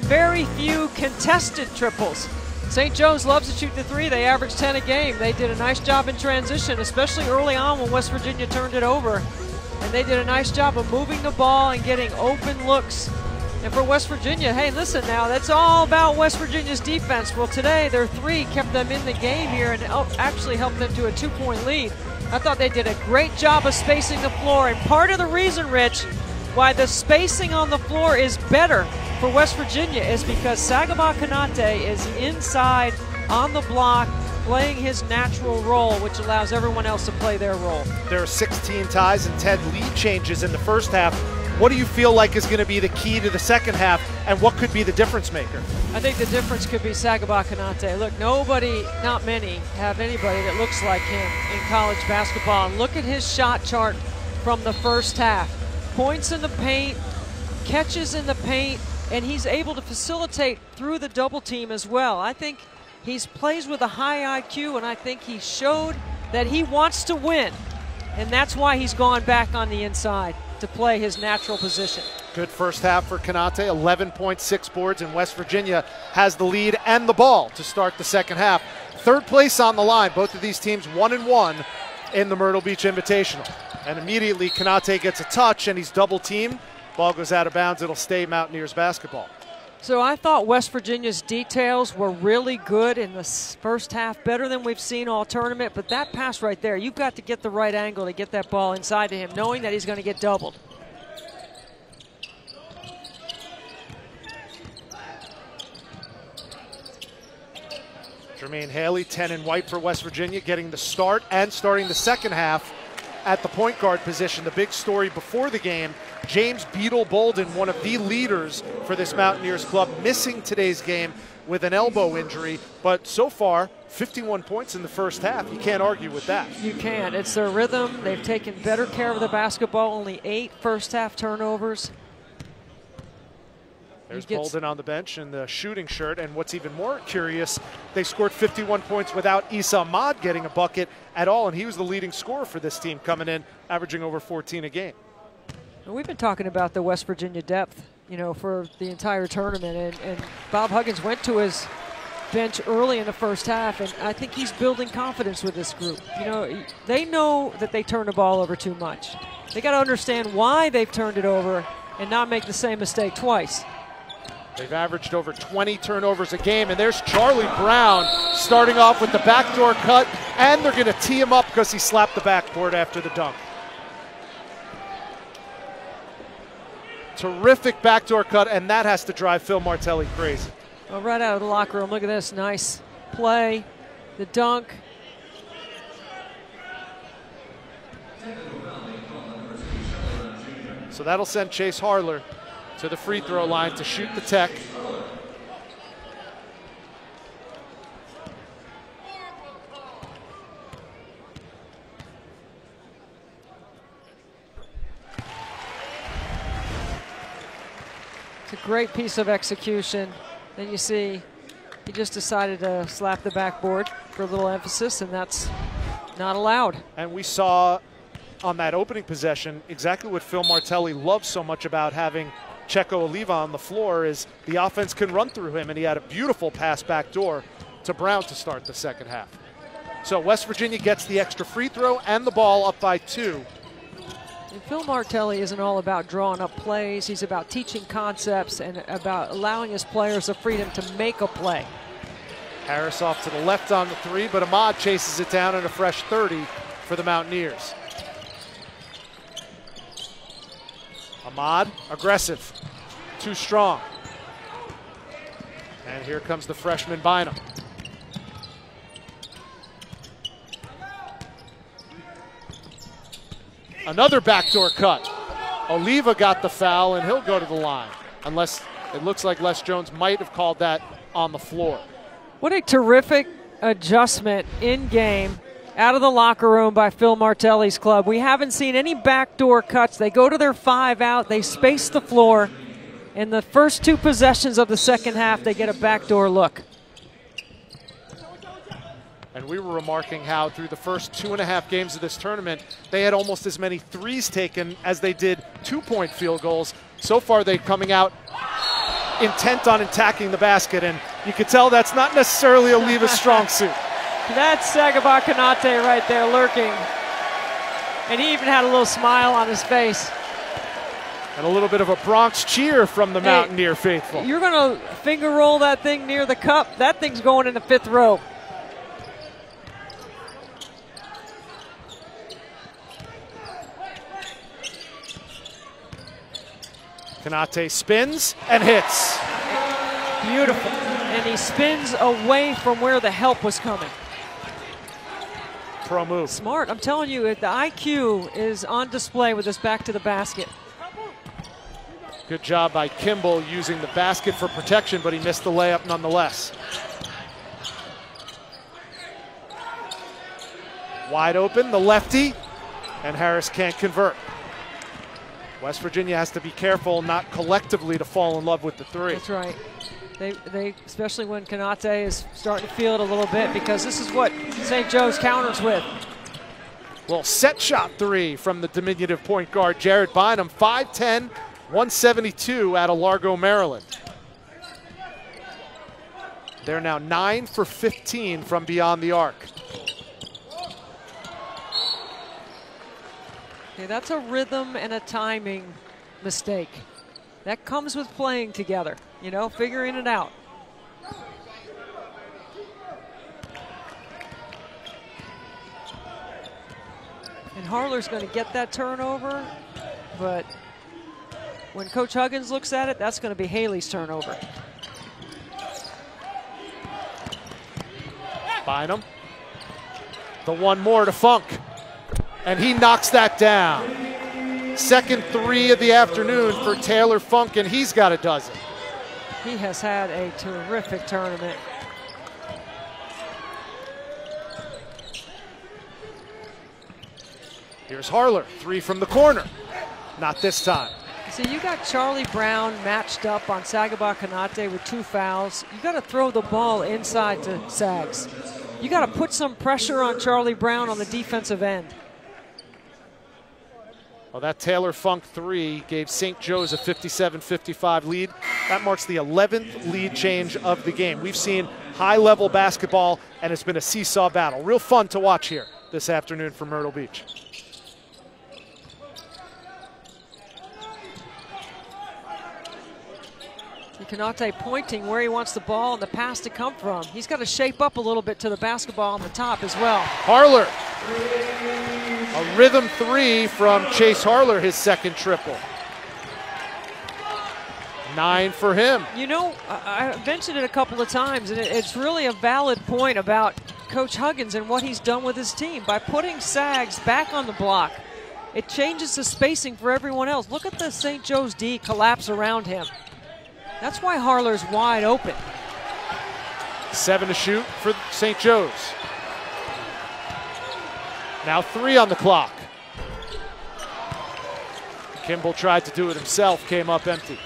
Very few contested triples. St. Joe's loves to shoot the three. They average 10 a game. They did a nice job in transition, especially early on when West Virginia turned it over. And they did a nice job of moving the ball and getting open looks And for West Virginia, hey, listen now, that's all about West Virginia's defense. Well, today their three kept them in the game here and actually helped them to a two point lead. I thought they did a great job of spacing the floor. And part of the reason, Rich, why the spacing on the floor is better for West Virginia is because Sagaba Konate is inside on the block playing his natural role, which allows everyone else to play their role. There are 16 ties and 10 lead changes in the first half. What do you feel like is going to be the key to the second half, and what could be the difference maker? I think the difference could be Sagaba Konate. Look, nobody, not many, have anybody that looks like him in college basketball. And look at his shot chart from the first half. Points in the paint, catches in the paint, and he's able to facilitate through the double team as well. I think he plays with a high IQ, and I think he showed that he wants to win. And that's why he's gone back on the inside to play his natural position. Good first half for Konate, 11.6 boards, and West Virginia has the lead and the ball to start the second half. Third place on the line. Both of these teams one and one in the Myrtle Beach Invitational. And immediately Konate gets a touch and he's double teamed. Ball goes out of bounds. It'll stay Mountaineers basketball. So I thought West Virginia's details were really good in the first half, better than we've seen all tournament. But that pass right there, you've got to get the right angle to get that ball inside to him, knowing that he's going to get doubled. Jermaine Haley, 10 and white for West Virginia, getting the start and starting the second half at the point guard position. The big story before the game James Beetle Bolden, one of the leaders for this Mountaineers club, missing today's game with an elbow injury. But so far, 51 points in the first half. You can't argue with that. You can't. It's their rhythm. They've taken better care of the basketball. Only eight first half turnovers. There's Bolden on the bench in the shooting shirt. And what's even more curious, they scored 51 points without Esa Ahmad getting a bucket at all. And he was the leading scorer for this team, coming in, averaging over 14 a game. We've been talking about the West Virginia depth, you know, for the entire tournament. And, and Bob Huggins went to his bench early in the first half, and I think he's building confidence with this group. You know, they know that they turn the ball over too much. They got to understand why they've turned it over and not make the same mistake twice. They've averaged over 20 turnovers a game, and there's Charlie Brown starting off with the backdoor cut, and they're going to tee him up because he slapped the backboard after the dunk. Terrific backdoor cut, and that has to drive Phil Martelli crazy. Well, right out of the locker room, look at this nice play, the dunk. So that'll send Chase Harler to the free throw line to shoot the tech. Great piece of execution. Then you see he just decided to slap the backboard for a little emphasis, and that's not allowed. And we saw on that opening possession exactly what Phil Martelli loves so much about having Checo Oliva on the floor is the offense can run through him, and he had a beautiful pass back door to Brown to start the second half. So West Virginia gets the extra free throw and the ball up by two. And Phil Martelli isn't all about drawing up plays. He's about teaching concepts and about allowing his players the freedom to make a play. Harris off to the left on the three, but Ahmad chases it down in a fresh 30 for the Mountaineers. Ahmad, aggressive, too strong. And here comes the freshman Bynum. Another backdoor cut. Oliva got the foul, and he'll go to the line. Unless it looks like Les Jones might have called that on the floor. What a terrific adjustment in game out of the locker room by Phil Martelli's club. We haven't seen any backdoor cuts. They go to their five out, they space the floor. In the first two possessions of the second half, they get a backdoor look. And we were remarking how through the first two and a half games of this tournament, they had almost as many threes taken as they did two point field goals. So far, they're coming out intent on attacking the basket, and you could tell that's not necessarily Oliva's strong suit. That's Sagaba Konate right there lurking. And he even had a little smile on his face. And a little bit of a Bronx cheer from the Hey, Mountaineer faithful. You're going to finger roll that thing near the cup. That thing's going in the fifth row. Konate spins and hits. Beautiful. And he spins away from where the help was coming. Pro move. Smart. I'm telling you, the IQ is on display with this back to the basket. Good job by Kimble using the basket for protection, but he missed the layup nonetheless. Wide open, the lefty, and Harris can't convert. West Virginia has to be careful not collectively to fall in love with the three. That's right. They, they, especially when Konate is starting to feel it a little bit, because this is what St. Joe's counters with. Little set shot three from the diminutive point guard Jared Bynum, 5'10, 172 out of Largo, Maryland. They're now 9 for 15 from beyond the arc. Okay, that's a rhythm and a timing mistake. That comes with playing together, you know, figuring it out. And Harler's going to get that turnover, but when Coach Huggins looks at it, that's going to be Haley's turnover. Bynum. The one more to Funk. And he knocks that down. Second three of the afternoon for Taylor Funk, and he's got a dozen. He has had a terrific tournament. Here's Harler, three from the corner. Not this time. See, you got Charlie Brown matched up on Sagaba Konate with two fouls. You got to throw the ball inside to Sags. You got to put some pressure on Charlie Brown on the defensive end. Well, that Taylor Funk three gave St. Joe's a 57 55 lead. That marks the 11th lead change of the game. We've seen high level basketball, and it's been a seesaw battle. Real fun to watch here this afternoon for Myrtle Beach. Konate pointing where he wants the ball and the pass to come from. He's got to shape up a little bit to the basketball on the top as well. Harler. A rhythm three from Chase Harler, his second triple. Nine for him. You know, I I mentioned it a couple of times, and it- it's really a valid point about Coach Huggins and what he's done with his team. By putting Sags back on the block, it changes the spacing for everyone else. Look at the St. Joe's D collapse around him. That's why Harler's wide open. Seven to shoot for St. Joe's. Now three on the clock. Kimble tried to do it himself, came up empty.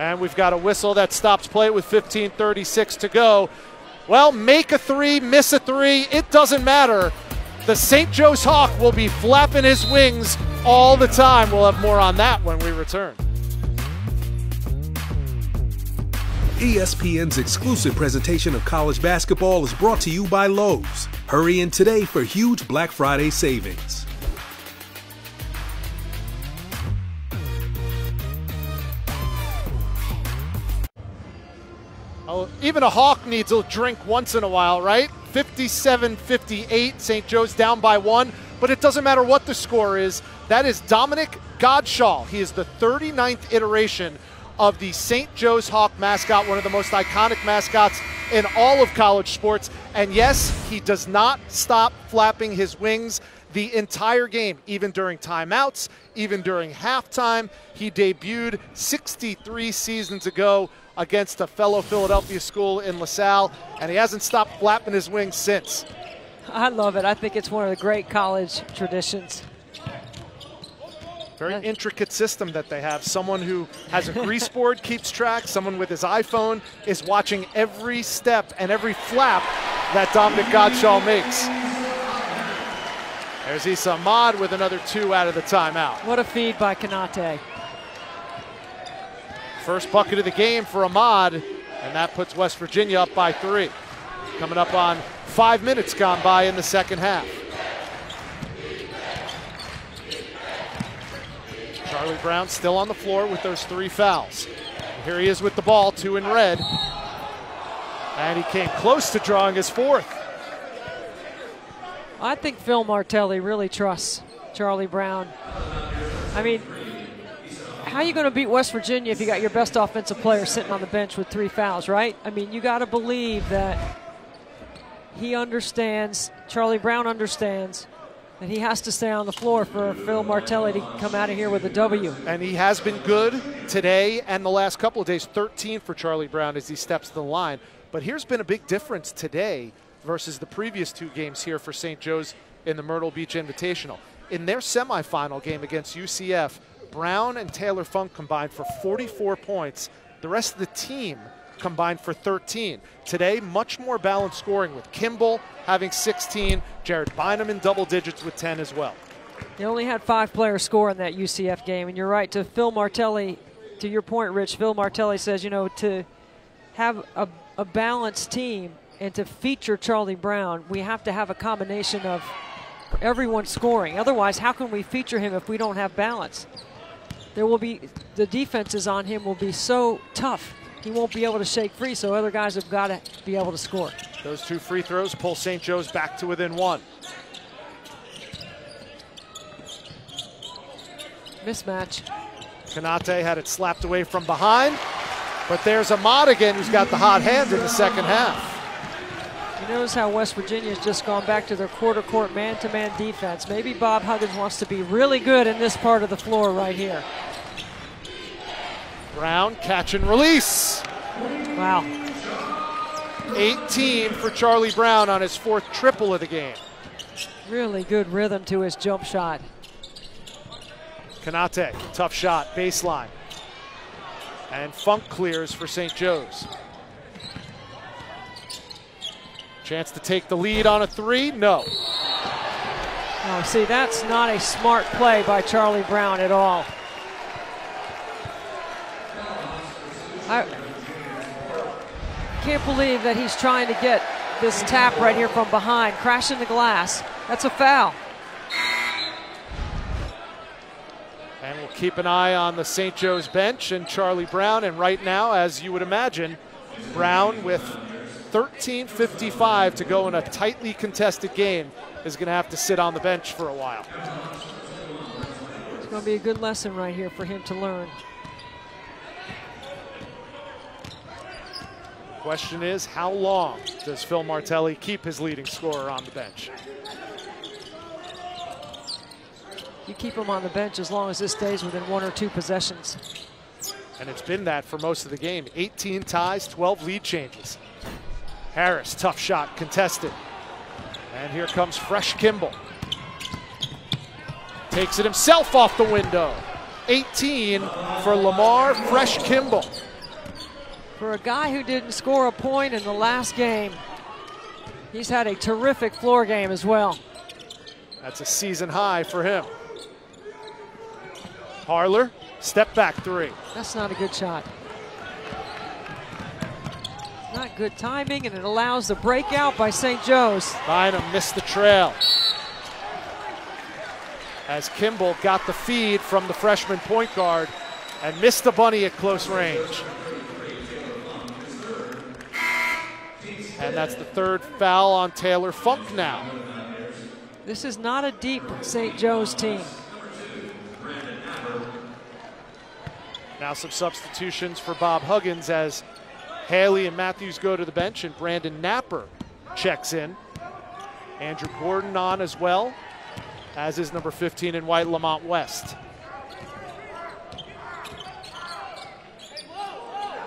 And we've got a whistle that stops play with 15:36 to go. Well, make a three, miss a three, it doesn't matter. The St. Joe's Hawk will be flapping his wings all the time. We'll have more on that when we return. ESPN's exclusive presentation of college basketball is brought to you by Lowe's. Hurry in today for huge Black Friday savings. Even a Hawk needs a drink once in a while, right? 57 58, St. Joe's down by one, but it doesn't matter what the score is. That is Dominic Godshaw. He is the 39th iteration of the St. Joe's Hawk mascot, one of the most iconic mascots in all of college sports. And yes, he does not stop flapping his wings the entire game, even during timeouts, even during halftime. He debuted 63 seasons ago against a fellow Philadelphia school in LaSalle, and he hasn't stopped flapping his wings since. I love it. I think it's one of the great college traditions. Very intricate system that they have. Someone who has a grease board keeps track. Someone with his iPhone is watching every step and every flap that Dominic Godshaw makes. There's Esa Ahmad with another two out of the timeout. What a feed by Konate. First bucket of the game for Ahmad, and that puts West Virginia up by three. Coming up on five minutes gone by in the second half. Charlie Brown still on the floor with those three fouls. Here he is with the ball, two in red. And he came close to drawing his fourth. I think Phil Martelli really trusts Charlie Brown. I mean, how are you going to beat West Virginia if you got your best offensive player sitting on the bench with three fouls, right? I mean, you got to believe that he understands, Charlie Brown understands that he has to stay on the floor for Phil Martelli to come out of here with a W. And he has been good today and the last couple of days. 13 for Charlie Brown as he steps to the line. But here's been a big difference today versus the previous two games here for St. Joe's in the Myrtle Beach Invitational. In their semifinal game against UCF, Brown and Taylor Funk combined for 44 points. The rest of the team combined for 13. Today, much more balanced scoring with Kimble having 16, Jared Bynum in double digits with 10 as well. They only had five players score in that UCF game, and you're right. To Phil Martelli, to your point, Rich, Phil Martelli says, you know, to have a, a balanced team and to feature Charlie Brown, we have to have a combination of everyone scoring. Otherwise, how can we feature him if we don't have balance? There will be the defenses on him will be so tough. He won't be able to shake free, so other guys have got to be able to score. Those two free throws pull St. Joe's back to within one. Mismatch. Konate had it slapped away from behind, but there's Ahmad again who's got the hot hand in the second half. You notice how West Virginia's just gone back to their quarter court man-to-man defense. Maybe Bob Huggins wants to be really good in this part of the floor right here. Brown catch and release. Wow. 18 for Charlie Brown on his fourth triple of the game. Really good rhythm to his jump shot. Konate, tough shot, baseline. And Funk clears for St. Joe's. Chance to take the lead on a three? No. Oh, see, that's not a smart play by Charlie Brown at all. I can't believe that he's trying to get this tap right here from behind, crashing the glass. That's a foul. And we'll keep an eye on the St. Joe's bench and Charlie Brown. And right now, as you would imagine, Brown with 13.55 to go in a tightly contested game is going to have to sit on the bench for a while. It's going to be a good lesson right here for him to learn. Question is, how long does Phil Martelli keep his leading scorer on the bench? You keep him on the bench as long as this stays within one or two possessions. And it's been that for most of the game. 18 ties, 12 lead changes. Harris, tough shot, contested. And here comes Fresh Kimble. Takes it himself off the window. 18 for Lamarr Fresh Kimble. For a guy who didn't score a point in the last game, he's had a terrific floor game as well. That's a season high for him. Harler, step back three. That's not a good shot. Not good timing, and it allows the breakout by St. Joe's. Bynum missed the trail. As Kimble got the feed from the freshman point guard and missed the bunny at close range. And that's the third foul on Taylor Funk now. This is not a deep St. Joe's team. Now some substitutions for Bob Huggins as Haley and Matthews go to the bench and Brandon Napper checks in. Andrew Gordon on as well, as is number 15 in white, Lamont West.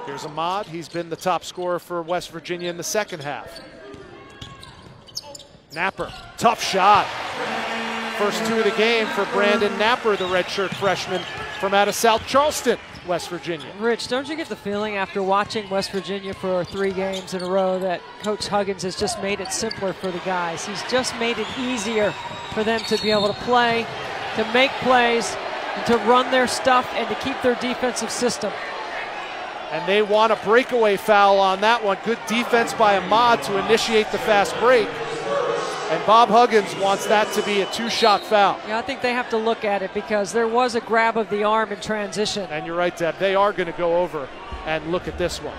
Here's Ahmad. He's been the top scorer for West Virginia in the second half. Napper, tough shot. First two of the game for Brandon Napper, the redshirt freshman from out of South Charleston. West Virginia. Rich, don't you get the feeling after watching West Virginia for three games in a row that Coach Huggins has just made it simpler for the guys? He's just made it easier for them to be able to play, to make plays, and to run their stuff and to keep their defensive system. And they want a breakaway foul on that one. Good defense by Ahmad to initiate the fast break. And Bob Huggins wants that to be a two shot foul. Yeah, I think they have to look at it because there was a grab of the arm in transition. And you're right, Deb. They are going to go over and look at this one.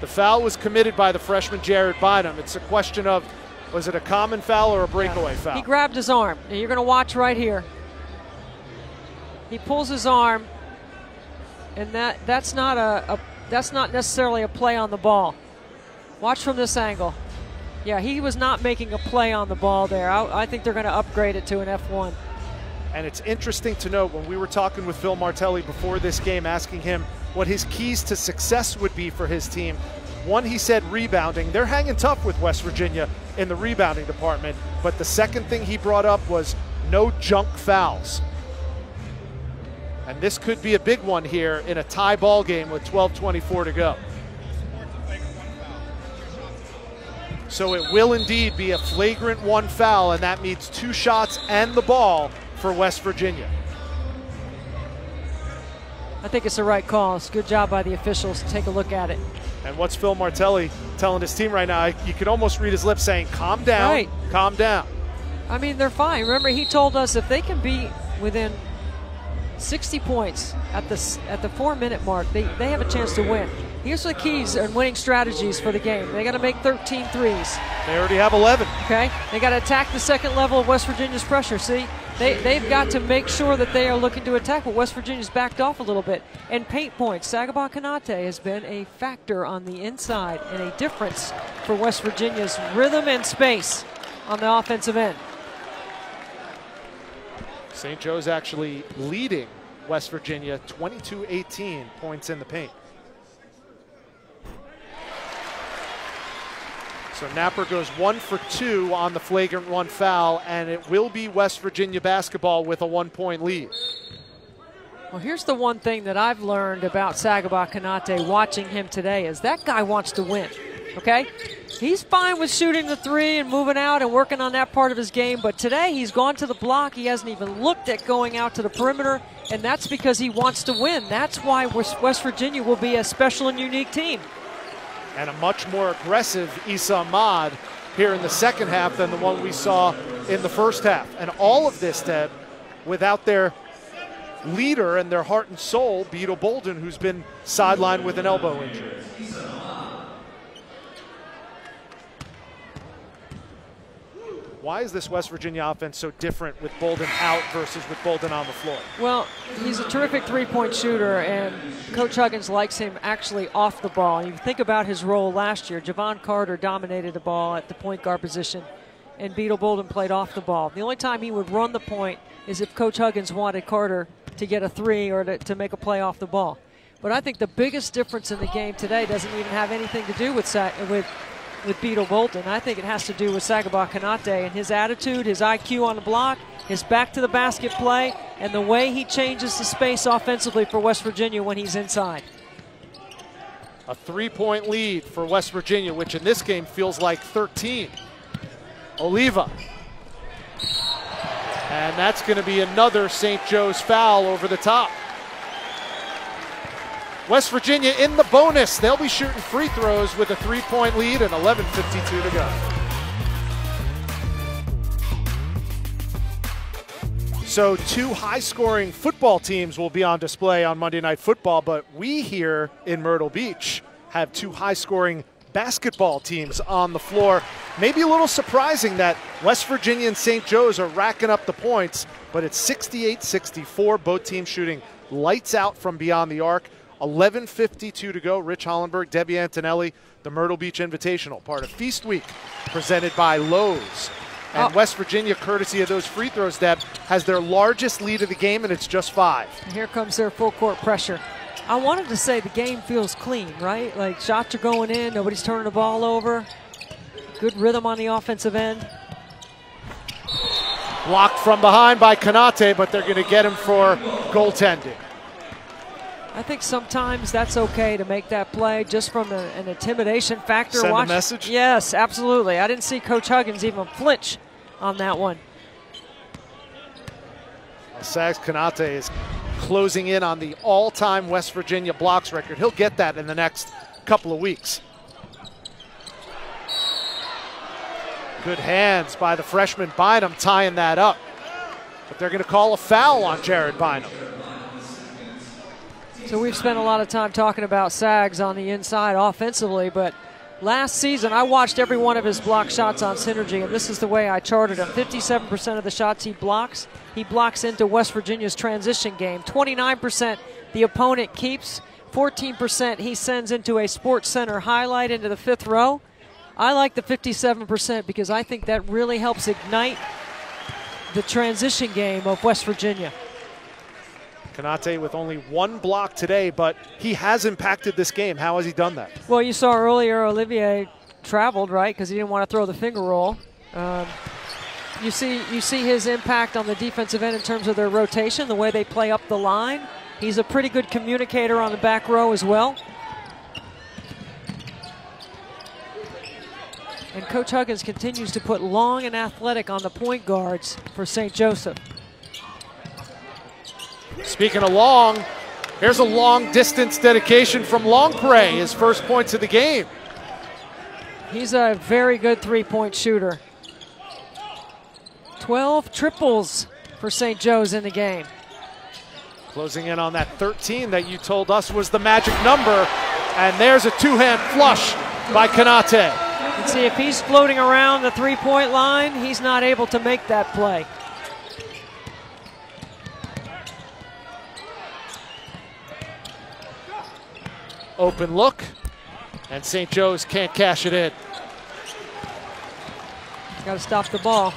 The foul was committed by the freshman Jared Bynum. It's a question of was it a common foul or a breakaway yeah. foul? He grabbed his arm. Now you're going to watch right here. He pulls his arm, and that that's not a, a that's not necessarily a play on the ball. Watch from this angle. Yeah, he was not making a play on the ball there. I, I think they're going to upgrade it to an F1. And it's interesting to note when we were talking with Phil Martelli before this game, asking him what his keys to success would be for his team. One, he said rebounding. They're hanging tough with West Virginia in the rebounding department. But the second thing he brought up was no junk fouls. And this could be a big one here in a tie ball game with 12:24 to go. So it will indeed be a flagrant one foul, and that means two shots and the ball for West Virginia. I think it's the right call. It's a good job by the officials. Take a look at it. And what's Phil Martelli telling his team right now? You can almost read his lips saying, calm down, right. calm down. I mean, they're fine. Remember, he told us if they can be within 60 points at the, at the four minute mark, they, they have a chance to win. Here's the keys and winning strategies for the game. They got to make 13 threes. They already have 11. Okay. They got to attack the second level of West Virginia's pressure. See, they, they've got to make sure that they are looking to attack, but West Virginia's backed off a little bit. And paint points. Sagaba Konate has been a factor on the inside and a difference for West Virginia's rhythm and space on the offensive end. St. Joe's actually leading West Virginia 22 18 points in the paint. So Knapper goes one for two on the flagrant one foul, and it will be West Virginia basketball with a one point lead. Well, here's the one thing that I've learned about Sagaba Konate watching him today is that guy wants to win. Okay? He's fine with shooting the three and moving out and working on that part of his game, but today he's gone to the block. He hasn't even looked at going out to the perimeter, and that's because he wants to win. That's why West Virginia will be a special and unique team and a much more aggressive Esa Ahmad here in the second half than the one we saw in the first half. And all of this, Deb, without their leader and their heart and soul, Beetle Bolden, who's been sidelined with an elbow injury. Why is this West Virginia offense so different with Bolden out versus with Bolden on the floor? Well, he's a terrific three-point shooter, and Coach Huggins likes him actually off the ball. You think about his role last year. Jevon Carter dominated the ball at the point guard position, and Beetle Bolden played off the ball. The only time he would run the point is if Coach Huggins wanted Carter to get a three or to, to make a play off the ball. But I think the biggest difference in the game today doesn't even have anything to do with with with Beetle Bolden. I think it has to do with Sagaba Konate and his attitude, his IQ on the block, his back to the basket play, and the way he changes the space offensively for West Virginia when he's inside. A three point lead for West Virginia, which in this game feels like 13. Oliva. And that's going to be another St. Joe's foul over the top. West Virginia in the bonus. They'll be shooting free throws with a three point lead and 11.52 to go. So, two high scoring football teams will be on display on Monday Night Football, but we here in Myrtle Beach have two high scoring basketball teams on the floor. Maybe a little surprising that West Virginia and St. Joe's are racking up the points, but it's 68 64. Both teams shooting lights out from beyond the arc. 11.52 to go. Rich Hollenberg, Debbie Antonelli, the Myrtle Beach Invitational, part of Feast Week, presented by Lowe's. And oh. West Virginia, courtesy of those free throws, Deb, has their largest lead of the game, and it's just five. Here comes their full court pressure. I wanted to say the game feels clean, right? Like shots are going in, nobody's turning the ball over. Good rhythm on the offensive end. Blocked from behind by Konate, but they're going to get him for goaltending. I think sometimes that's okay to make that play just from a, an intimidation factor. Send Watch. a message? Yes, absolutely. I didn't see Coach Huggins even flinch on that one. Sags Konate is closing in on the all time West Virginia blocks record. He'll get that in the next couple of weeks. Good hands by the freshman Bynum tying that up. But they're going to call a foul on Jared Bynum. So we've spent a lot of time talking about Sags on the inside offensively, but last season I watched every one of his block shots on Synergy, and this is the way I charted him. 57% of the shots he blocks, he blocks into West Virginia's transition game. 29% the opponent keeps. 14% he sends into a Sports Center highlight into the fifth row. I like the 57% because I think that really helps ignite the transition game of West Virginia. Konate with only one block today, but he has impacted this game. How has he done that? Well, you saw earlier Olivier traveled right because he didn't want to throw the finger roll. Um, you see, you see his impact on the defensive end in terms of their rotation, the way they play up the line. He's a pretty good communicator on the back row as well. And Coach Huggins continues to put long and athletic on the point guards for St. Joseph. Speaking of long, here's a long distance dedication from Longpre, his first points of the game. He's a very good three point shooter. 12 triples for St. Joe's in the game. Closing in on that 13 that you told us was the magic number. And there's a two hand flush by Konate. And see if he's floating around the three point line, he's not able to make that play. Open look, and St. Joe's can't cash it in. Got to stop the ball.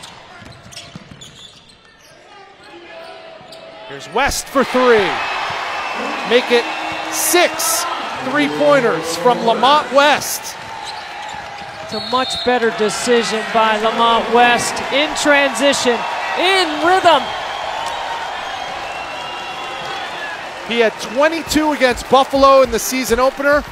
Here's West for three. Make it six three pointers from Lamont West. It's a much better decision by Lamont West in transition, in rhythm. He had 22 against Buffalo in the season opener.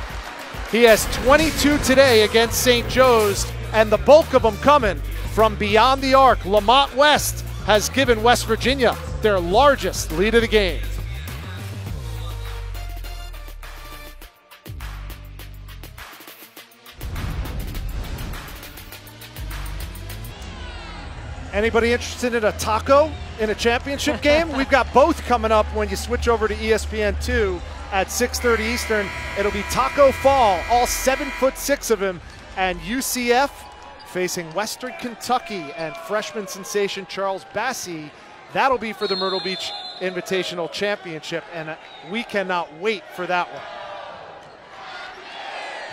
He has 22 today against St. Joe's, and the bulk of them coming from beyond the arc. Lamont West has given West Virginia their largest lead of the game. Anybody interested in a taco in a championship game? We've got both coming up when you switch over to ESPN2 at 6:30 Eastern. It'll be Taco Fall, all seven foot six of him, and UCF facing Western Kentucky and freshman sensation Charles Bassey. That'll be for the Myrtle Beach Invitational Championship, and we cannot wait for that one.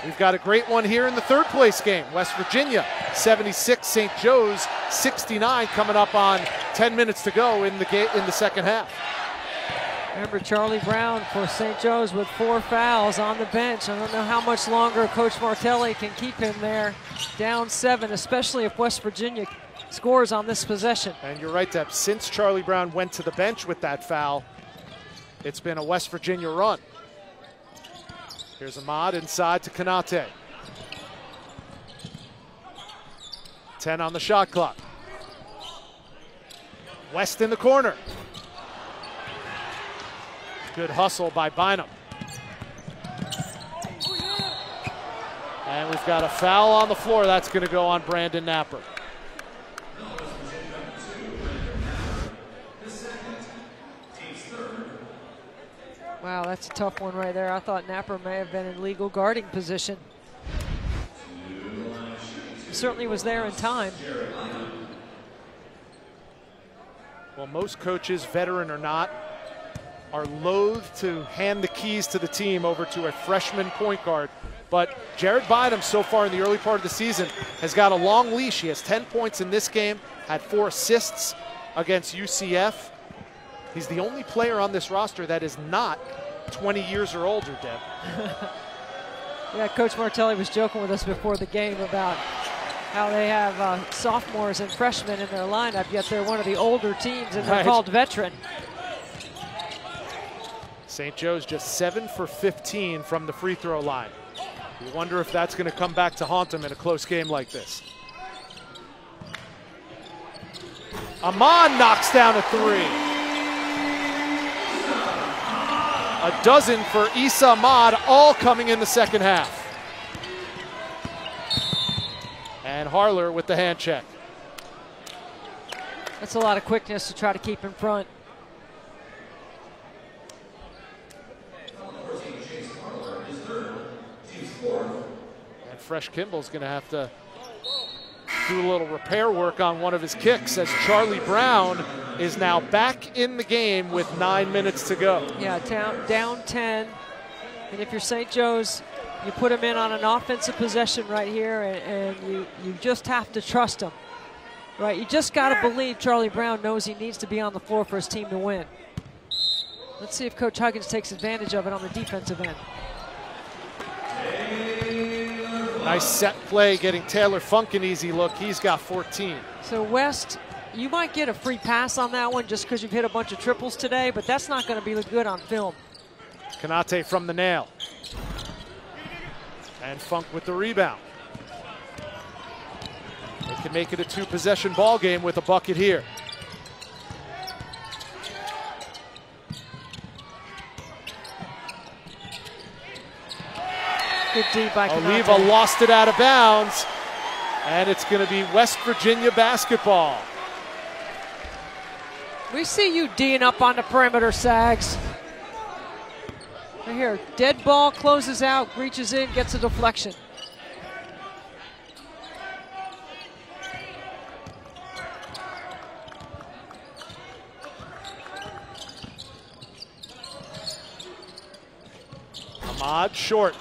We've got a great one here in the third place game. West Virginia 76, St. Joe's 69 coming up on 10 minutes to go in the ga- in the second half. Remember Charlie Brown for St. Joe's with four fouls on the bench. I don't know how much longer Coach Martelli can keep him there down seven, especially if West Virginia scores on this possession. And you're right, Deb. Since Charlie Brown went to the bench with that foul, it's been a West Virginia run. Here's Ahmad inside to Konate. 10 on the shot clock. West in the corner. Good hustle by Bynum. And we've got a foul on the floor. That's going to go on Brandon Knapper. Wow, that's a tough one right there. I thought Knapper may have been in legal guarding position. He certainly was there in time. Well, most coaches, veteran or not, are loath to hand the keys to the team over to a freshman point guard. But Jared Bynum, so far in the early part of the season, has got a long leash. He has 10 points in this game, had four assists against UCF. He's the only player on this roster that is not 20 years or older, Deb. yeah, Coach Martelli was joking with us before the game about how they have uh, sophomores and freshmen in their lineup, yet they're one of the older teams and they're Right. called veteran. St. Joe's just 7 for 15 from the free throw line. You wonder if that's going to come back to haunt them in a close game like this. Ahmad knocks down a three. A dozen for Esa Ahmad, all coming in the second half. And Harler with the hand check. That's a lot of quickness to try to keep in front. And Fresh Kimble's going to have to do a little repair work on one of his kicks as Charlie Brown is now back in the game with nine minutes to go. Yeah, down, down 10. And if you're St. Joe's, you put him in on an offensive possession right here, and, and you, you just have to trust him. Right, you just got to believe Charlie Brown knows he needs to be on the floor for his team to win. Let's see if Coach Huggins takes advantage of it on the defensive end. Nice set play, getting Taylor Funk an easy look. He's got 14. So West, you might get a free pass on that one just because you've hit a bunch of triples today, but that's not going to be good on film. Konate from the nail. And Funk with the rebound. They can make it a two possession ball game with a bucket here. Good D by Oliva lost it out of bounds, and it's going to be West Virginia basketball. We see you D'ing up on the perimeter, Sags. Right here, dead ball closes out, reaches in, gets a deflection. Ahmad short.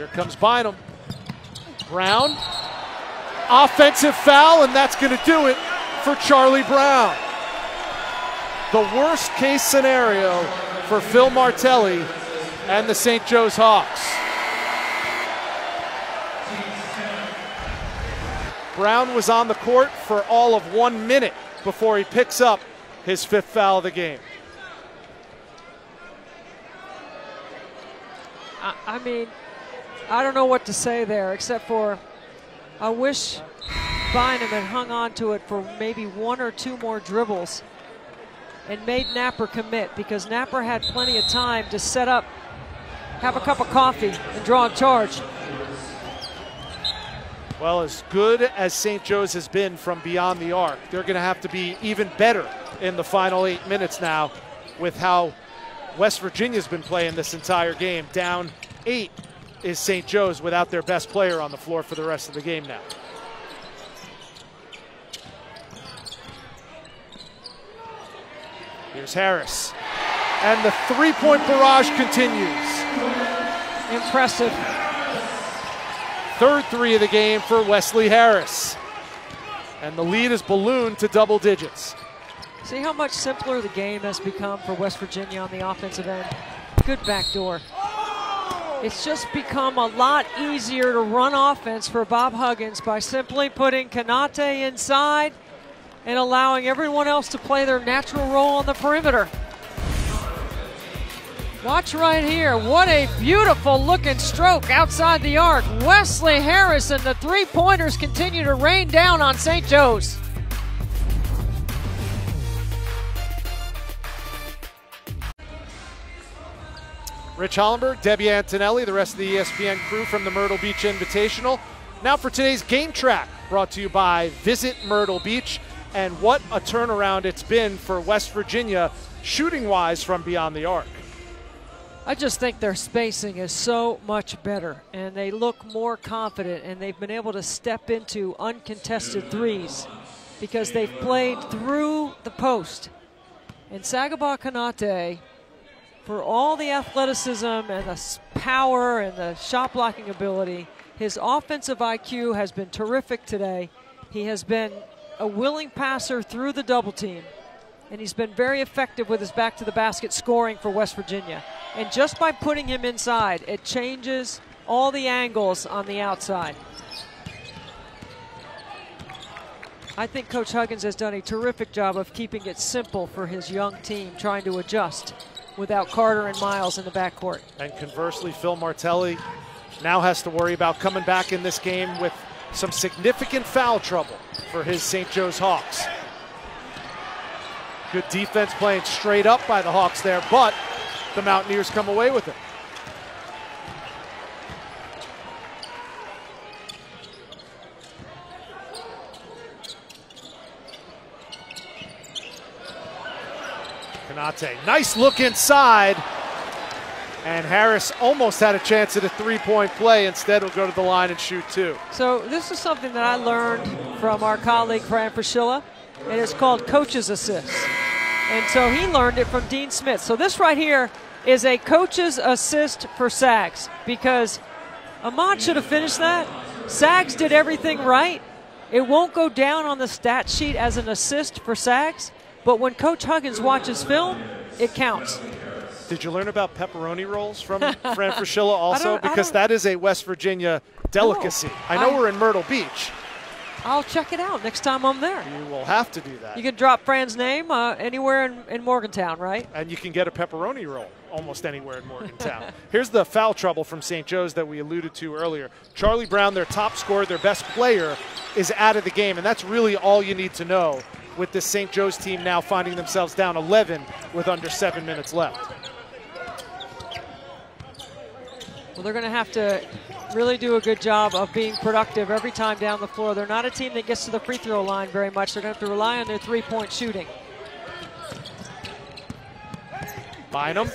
Here comes Bynum. Brown. Offensive foul, and that's going to do it for Charlie Brown. The worst case scenario for Phil Martelli and the St. Joe's Hawks. Brown was on the court for all of one minute before he picks up his fifth foul of the game. I, I mean, I don't know what to say there except for I wish Bynum had hung on to it for maybe one or two more dribbles and made Knapper commit because Knapper had plenty of time to set up, have a cup of coffee, and draw a charge. Well, as good as St. Joe's has been from beyond the arc, they're going to have to be even better in the final eight minutes now with how West Virginia's been playing this entire game. Down eight is St. Joe's without their best player on the floor for the rest of the game now. Here's Harris. And the three point barrage continues. Impressive. Third three of the game for Wesley Harris. And the lead is ballooned to double digits. See how much simpler the game has become for West Virginia on the offensive end? Good backdoor. It's just become a lot easier to run offense for Bob Huggins by simply putting Konate inside and allowing everyone else to play their natural role on the perimeter. Watch right here. What a beautiful looking stroke outside the arc. Wesley Harris and the three pointers continue to rain down on St. Joe's. Rich Hollenberg, Debbie Antonelli, the rest of the ESPN crew from the Myrtle Beach Invitational. Now for today's game track, brought to you by Visit Myrtle Beach. And what a turnaround it's been for West Virginia, shooting wise from beyond the arc. I just think their spacing is so much better, and they look more confident, and they've been able to step into uncontested threes because they've played through the post. And Sagaba Konate, for all the athleticism and the power and the shot blocking ability, his offensive IQ has been terrific today. He has been a willing passer through the double team and he's been very effective with his back to the basket scoring for West Virginia. And just by putting him inside, it changes all the angles on the outside. I think Coach Huggins has done a terrific job of keeping it simple for his young team, trying to adjust without Carter and Miles in the backcourt. And conversely, Phil Martelli now has to worry about coming back in this game with some significant foul trouble for his St. Joe's Hawks. Good defense playing straight up by the Hawks there, but the Mountaineers come away with it. Nice look inside. And Harris almost had a chance at a three-point play. Instead, will go to the line and shoot two. So this is something that I learned from our colleague Fran Fraschilla, and it's called coach's assist. And so he learned it from Dean Smith. So this right here is a coach's assist for Sags because Ahmad should have finished that. Sags did everything right. It won't go down on the stat sheet as an assist for Sags, but when Coach Huggins watches film, it counts. Did you learn about pepperoni rolls from Fran Fraschilla also? Because that is a West Virginia delicacy. No, I know I, we're in Myrtle Beach. I'll check it out next time I'm there. You will have to do that. You can drop Fran's name uh, anywhere in, in Morgantown, right? And you can get a pepperoni roll almost anywhere in Morgantown. Here's the foul trouble from St. Joe's that we alluded to earlier. Charlie Brown, their top scorer, their best player, is out of the game, and that's really all you need to know with this St. Joe's team now finding themselves down 11 with under seven minutes left. Well, they're going to have to really do a good job of being productive every time down the floor. They're not a team that gets to the free throw line very much. They're going to have to rely on their three-point shooting. Bynum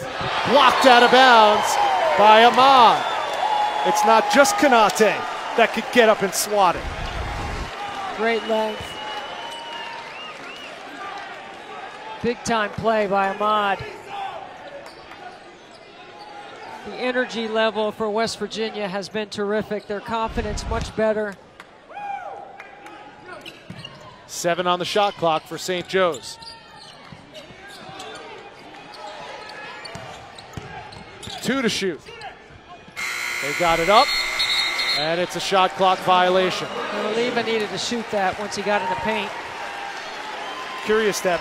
blocked out of bounds by Ahmad. It's not just Konate that could get up and swat it. Great length. Big time play by Ahmad the energy level for West Virginia has been terrific. Their confidence much better. Seven on the shot clock for St. Joe's. Two to shoot. They got it up, and it's a shot clock violation. Oliva needed to shoot that once he got in the paint. Curious that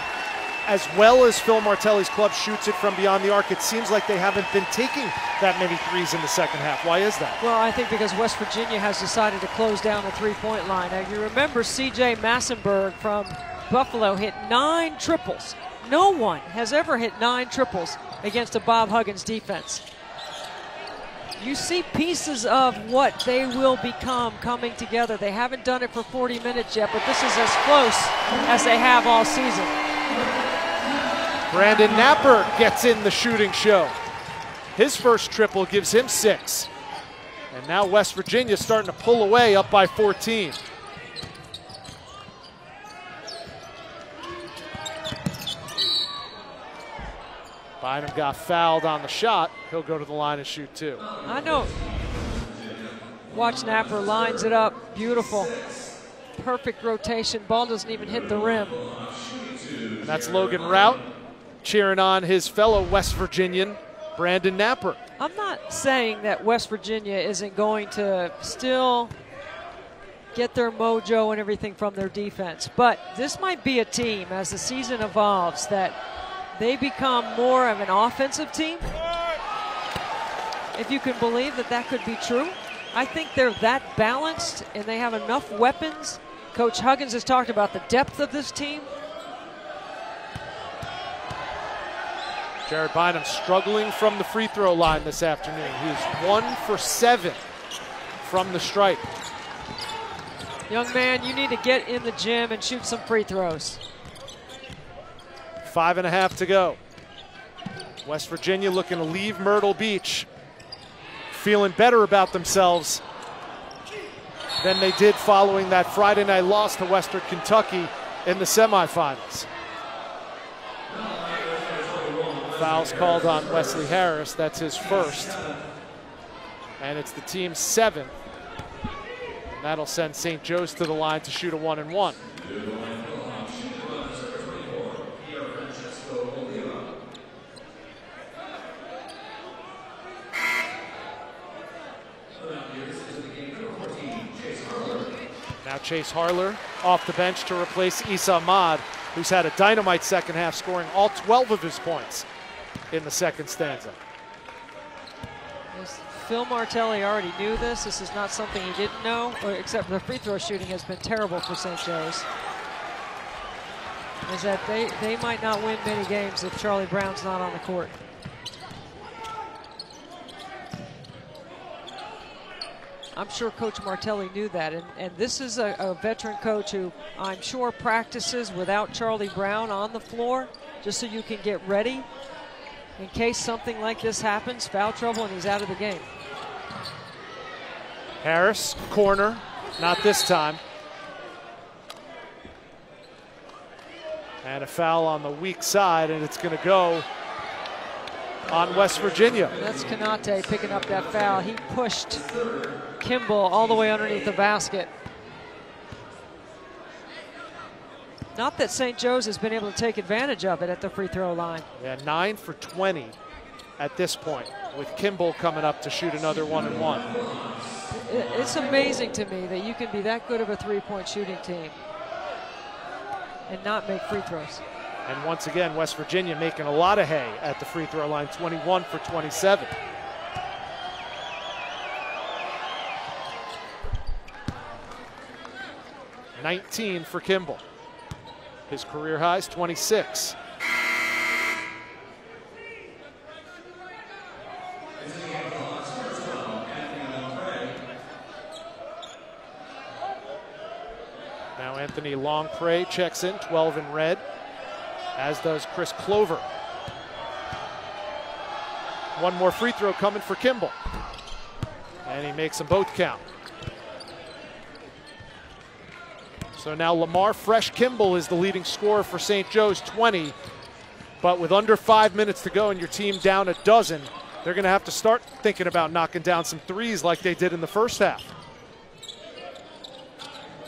as well as Phil Martelli's club shoots it from beyond the arc, it seems like they haven't been taking that many threes in the second half. Why is that? Well, I think because West Virginia has decided to close down the three-point line. Now, you remember C.J. Massinburg from Buffalo hit nine triples. No one has ever hit nine triples against a Bob Huggins defense. You see pieces of what they will become coming together. They haven't done it for 40 minutes yet, but this is as close as they have all season. Brandon Knapper gets in the shooting show. His first triple gives him six. And now West Virginia starting to pull away up by 14. Bynum got fouled on the shot. He'll go to the line and shoot two. I know. Watch Knapper lines it up. Beautiful. Perfect rotation. Ball doesn't even hit the rim. And that's Logan Routt cheering on his fellow West Virginian, Brandon Knapper. I'm not saying that West Virginia isn't going to still get their mojo and everything from their defense, but this might be a team as the season evolves that they become more of an offensive team. If you can believe that that could be true, I think they're that balanced and they have enough weapons. Coach Huggins has talked about the depth of this team Jared Bynum struggling from the free throw line this afternoon. He's one for seven from the stripe. Young man, you need to get in the gym and shoot some free throws. Five and a half to go. West Virginia looking to leave Myrtle Beach feeling better about themselves than they did following that Friday night loss to Western Kentucky in the semifinals. Fouls called on Wesley Harris. That's his first. And it's the team's seventh. And that'll send St. Joe's to the line to shoot a one and one. Now Chase Harler off the bench to replace Esa Ahmad, who's had a dynamite second half, scoring all 12 of his points in the second stanza. Phil Martelli already knew this. This is not something he didn't know, uh, except the free throw shooting has been terrible for St. Joe's. is that they, they might not win many games if Charlie Brown's not on the court. I'm sure Coach Martelli knew that. And, and this is a, a, veteran coach who I'm sure practices without Charlie Brown on the floor just so you can get ready in case something like this happens, foul trouble, and he's out of the game. Harris, corner, not this time. And a foul on the weak side, and it's going to go on West Virginia. That's Konate picking up that foul. He pushed Kimble all the way underneath the basket. Not that St. Joe's has been able to take advantage of it at the free throw line. Yeah, 9 for 20 at this point, with Kimble coming up to shoot another one and one. It's amazing to me that you can be that good of a three-point shooting team and not make free throws. And once again, West Virginia making a lot of hay at the free throw line, 21 for 27. Nineteen for Kimble. His career highs 26. Now Anthony Longpre checks in, 12 in red as does Chris Clover. One more free throw coming for Kimble. And he makes them both count. So now Lamarr Fresh Kimble is the leading scorer for St. Joe's, 20. But with under five minutes to go and your team down a dozen, they're going to have to start thinking about knocking down some threes like they did in the first half.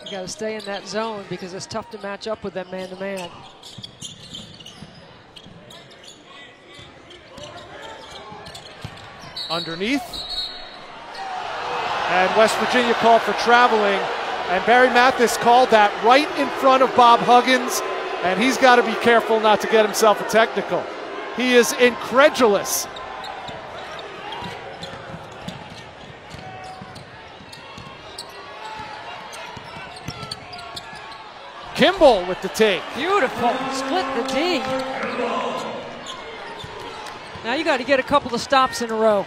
You got to stay in that zone because it's tough to match up with them man to man. Underneath. And West Virginia called for traveling. And Barry Mathis called that right in front of Bob Huggins. And he's got to be careful not to get himself a technical. He is incredulous. Kimball with the take. Beautiful. Split the D. Now you got to get a couple of stops in a row.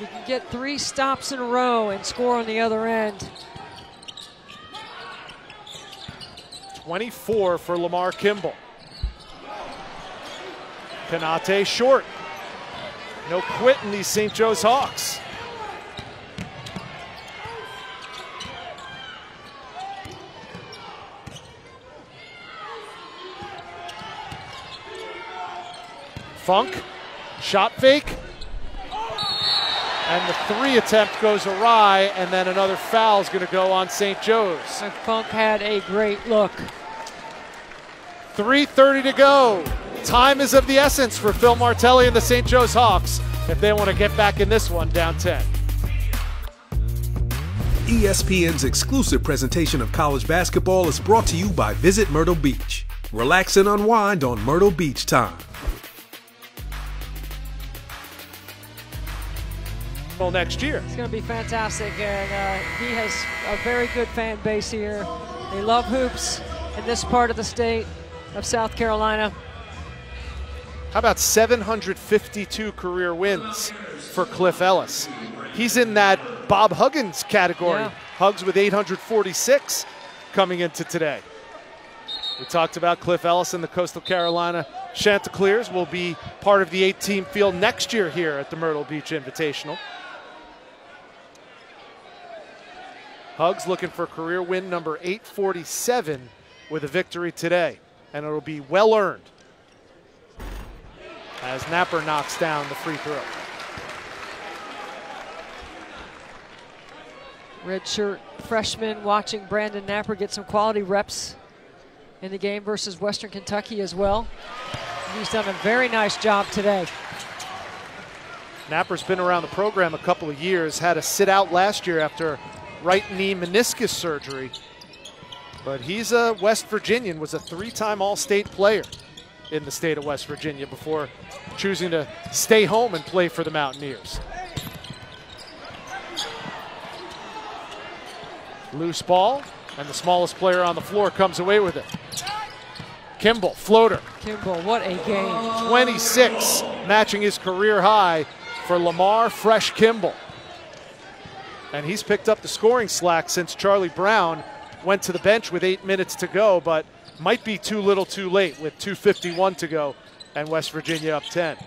You can get three stops in a row and score on the other end. 24 for Lamarr Kimble. Konate short. No quit in these St. Joe's Hawks. Funk, shot fake. And the three attempt goes awry, and then another foul is going to go on St. Joe's. And Funk had a great look. 3.30 to go. Time is of the essence for Phil Martelli and the St. Joe's Hawks if they want to get back in this one down 10. ESPN's exclusive presentation of college basketball is brought to you by Visit Myrtle Beach. Relax and unwind on Myrtle Beach time. Next year. It's going to be fantastic, and uh, he has a very good fan base here. They love hoops in this part of the state of South Carolina. How about 752 career wins for Cliff Ellis? He's in that Bob Huggins category. Yeah. Hugs with 846 coming into today. We talked about Cliff Ellis and the Coastal Carolina Chanticleers will be part of the eight team field next year here at the Myrtle Beach Invitational. Hugs looking for career win number 847 with a victory today, and it'll be well earned as Knapper knocks down the free throw. Redshirt freshman watching Brandon Knapper get some quality reps in the game versus Western Kentucky as well. He's done a very nice job today. Knapper's been around the program a couple of years, had to sit out last year after right knee meniscus surgery. But he's a West Virginian, was a three-time All-State player in the state of West Virginia before choosing to stay home and play for the Mountaineers. Loose ball, and the smallest player on the floor comes away with it. Kimble, floater. Kimble, what a game. 26, matching his career high for Lamarr Fresh Kimble. And he's picked up the scoring slack since Charlie Brown went to the bench with eight minutes to go, but might be too little too late with 2.51 to go and West Virginia up 10.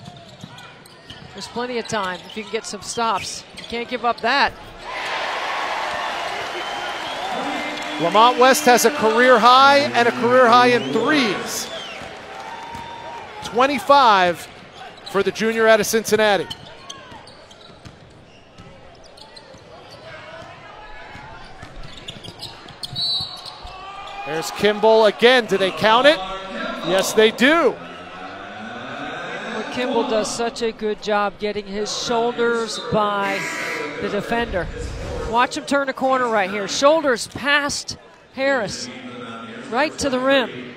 There's plenty of time if you can get some stops. You can't give up that. Lamont West has a career high and a career high in threes. 25 for the junior out of Cincinnati. There's Kimble again. Do they count it? Yes, they do. Well, Kimble does such a good job getting his shoulders by the defender. Watch him turn a corner right here. Shoulders past Harris, right to the rim.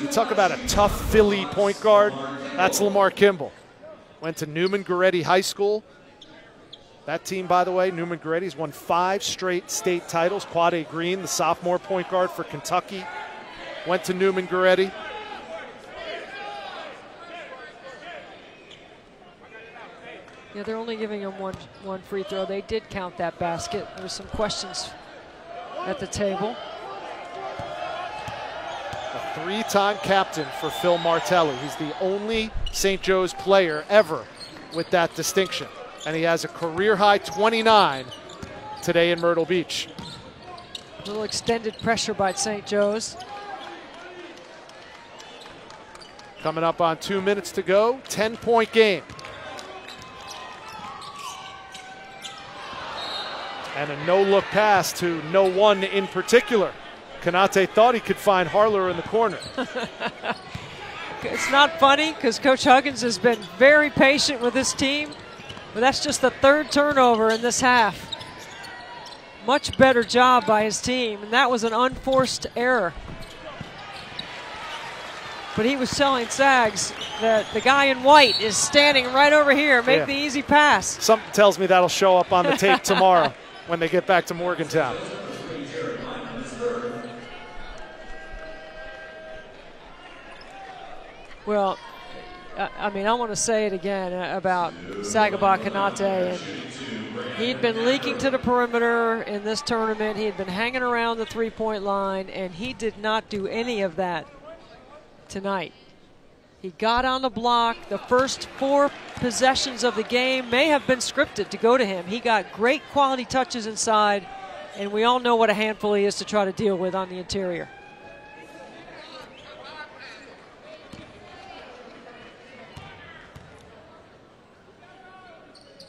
You talk about a tough Philly point guard. That's Lamarr Kimble. Went to Neumann-Goretti High School. That team, by the way, Neumann Goretti's won five straight state titles. Quade Green, the sophomore point guard for Kentucky, went to Neumann Goretti. Yeah, they're only giving him one one free throw. They did count that basket. There were some questions at the table. A three-time captain for Phil Martelli. He's the only St. Joe's player ever with that distinction. And he has a career high 29 today in Myrtle Beach. A little extended pressure by St. Joe's. Coming up on two minutes to go, 10-point game. And a no-look pass to no one in particular. Konate thought he could find Harler in the corner. it's not funny because Coach Huggins has been very patient with this team, but that's just the third turnover in this half. Much better job by his team, and that was an unforced error. But he was telling Sags that the guy in white is standing right over here. Make Yeah. the easy pass. Something tells me that'll show up on the tape tomorrow when they get back to Morgantown. Well, I mean, I want to say it again about Sagaba Konate. He'd been leaking to the perimeter in this tournament. He had been hanging around the three point line, and he did not do any of that tonight. He got on the block. The first four possessions of the game may have been scripted to go to him. He got great quality touches inside, and we all know what a handful he is to try to deal with on the interior.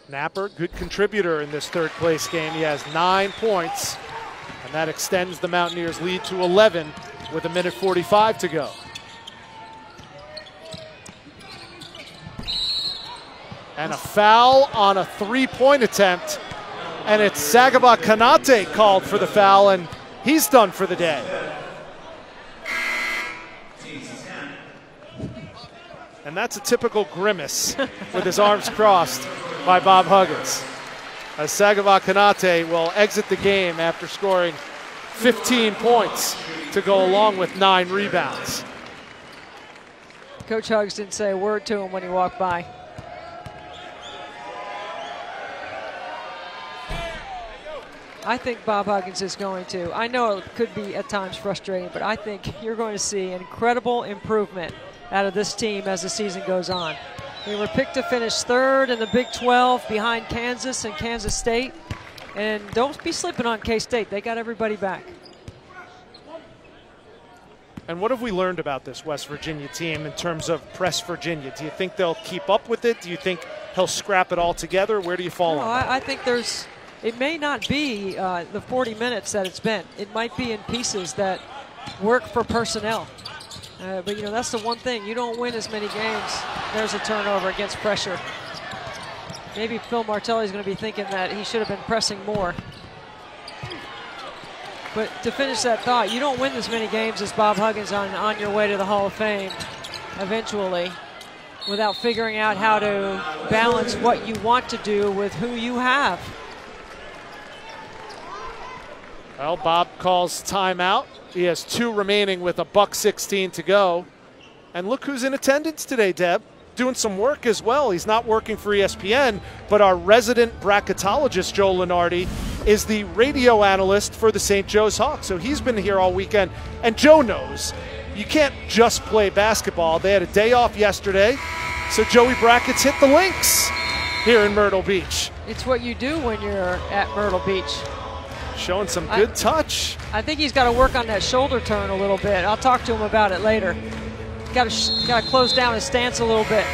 Knapper, good contributor in this third place game. He has nine points, and that extends the Mountaineers' lead to 11 with a minute 45 to go. And a foul on a three point attempt, and it's Sagaba Konate called for the foul, and he's done for the day. And that's a typical grimace with his arms crossed by Bob Huggins. As Sagaba Konate will exit the game after scoring 15 points to go along with nine rebounds. Coach Hugs didn't say a word to him when he walked by. I think Bob Huggins is going to. I know it could be at times frustrating, but I think you're going to see incredible improvement out of this team as the season goes on. They were picked to finish third in the Big 12 behind Kansas and Kansas State. And don't be slipping on K State. They got everybody back. And what have we learned about this West Virginia team in terms of press Virginia? Do you think they'll keep up with it? Do you think he'll scrap it all together? Where do you fall No, on that? I, I think there's. It may not be uh, the 40 minutes that it's been. It might be in pieces that work for personnel. Uh, but you know that's the one thing. You don't win as many games. There's a turnover against pressure. Maybe Phil Martelli is going to be thinking that he should have been pressing more. But to finish that thought, you don't win as many games as Bob Huggins on, on your way to the Hall of Fame eventually without figuring out how to balance what you want to do with who you have. Well, Bob calls timeout. He has two remaining with a buck 16 to go. And look who's in attendance today, Deb. Doing some work as well. He's not working for ESPN, but our resident bracketologist, Joe Lunardi, is the radio analyst for the St. Joe's Hawks. So he's been here all weekend. And Joe knows you can't just play basketball. They had a day off yesterday. So Joey Brackets hit the links here in Myrtle Beach. It's what you do when you're at Myrtle Beach. Showing some good I, touch. I think he's got to work on that shoulder turn a little bit. I'll talk to him about it later. Got to got to close down his stance a little bit.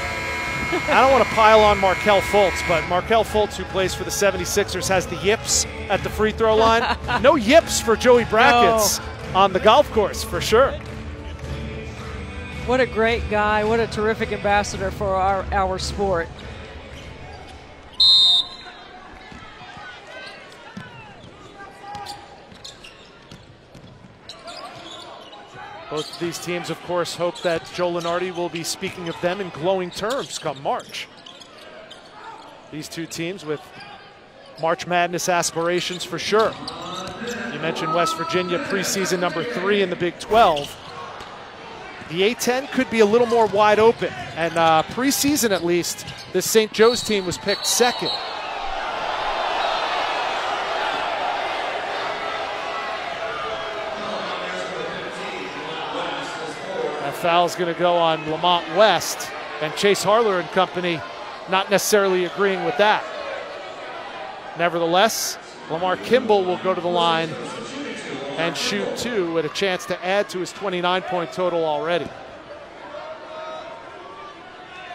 I don't want to pile on Markelle Fultz, but Markelle Fultz, who plays for the 76ers, has the yips at the free throw line. no yips for Joey Brackets no. on the golf course, for sure. What a great guy. What a terrific ambassador for our, our sport. Both of these teams, of course, hope that Joe Lunardi will be speaking of them in glowing terms come March. These two teams with March Madness aspirations for sure. You mentioned West Virginia preseason number three in the Big 12. The A10 could be a little more wide open, and uh, preseason at least, this St. Joe's team was picked second foul is going to go on Lamont West, and Chase Harler and company not necessarily agreeing with that. Nevertheless, Lamarr Kimble will go to the line and shoot two with a chance to add to his 29 point total already.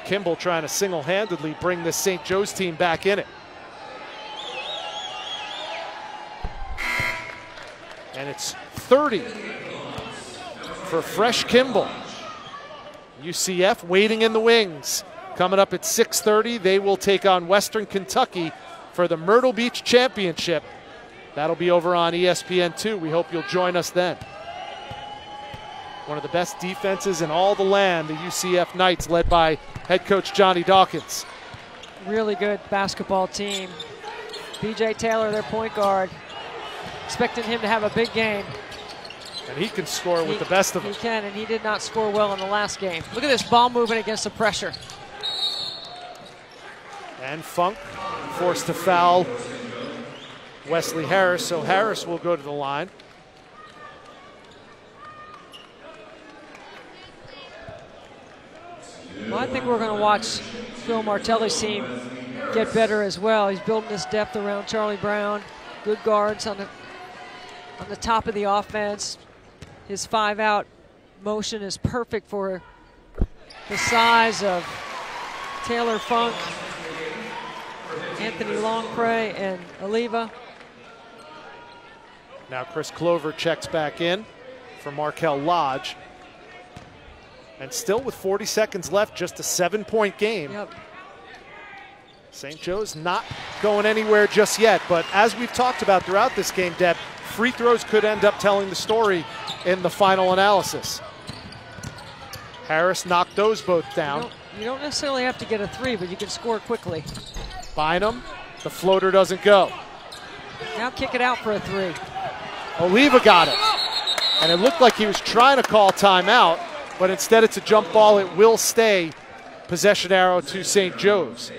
Kimble trying to single handedly bring this St. Joe's team back in it. And it's 30 for Fresh Kimble. UCF waiting in the wings. Coming up at 6:30, they will take on Western Kentucky for the Myrtle Beach Championship. That'll be over on ESPN2. We hope you'll join us then. One of the best defenses in all the land, the UCF Knights, led by head coach Johnny Dawkins. Really good basketball team. BJ Taylor, their point guard. Expecting him to have a big game. And he can score with the best of them. He can, and he did not score well in the last game. Look at this ball movement against the pressure. And Funk forced to foul Wesley Harris, so Harris will go to the line. Well, I think we're going to watch Phil Martelli's team get better as well. He's building this depth around Charlie Brown. Good guards on the on the top of the offense. His five out motion is perfect for the size of Taylor Funk, Anthony Longpre, and Oliva. Now Chris Clover checks back in for Markell Lodge. And still with 40 seconds left, just a seven point game. Yep. St. Joe's not going anywhere just yet, but as we've talked about throughout this game, Deb, free throws could end up telling the story in the final analysis. Harris knocked those both down. You don't, you don't necessarily have to get a three, but you can score quickly. Bynum, the floater doesn't go. Now kick it out for a three. Oliva got it. And it looked like he was trying to call timeout, but instead it's a jump ball. It will stay possession arrow to St. Joe's.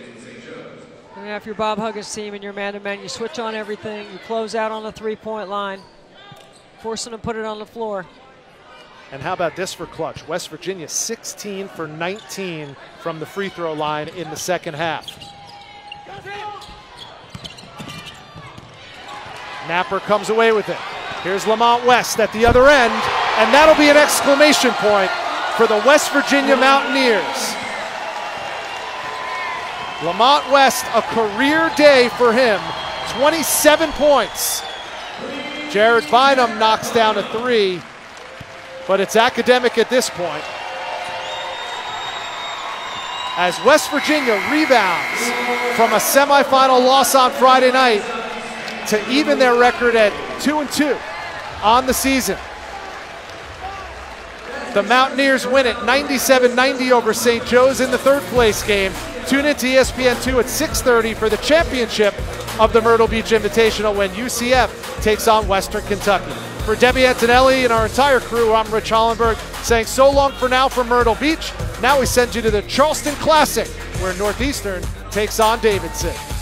And if you're Bob Huggins' team and you're man-to-man, you switch on everything. You close out on the three-point line forcing him to put it on the floor. And how about this for clutch? West Virginia 16 for 19 from the free throw line in the second half. Knapper comes away with it. Here's Lamont West at the other end, and that'll be an exclamation point for the West Virginia Mountaineers. Lamont West, a career day for him, 27 points. Jared Bynum knocks down a three, but it's academic at this point. As West Virginia rebounds from a semifinal loss on Friday night to even their record at 2 and 2 on the season. The Mountaineers win it 97 90 over St. Joe's in the third place game. Tune in to ESPN2 at 6:30 for the championship of the Myrtle Beach Invitational when UCF takes on Western Kentucky. For Debbie Antonelli and our entire crew, I'm Rich Hollenberg saying so long for now from Myrtle Beach. Now we send you to the Charleston Classic where Northeastern takes on Davidson.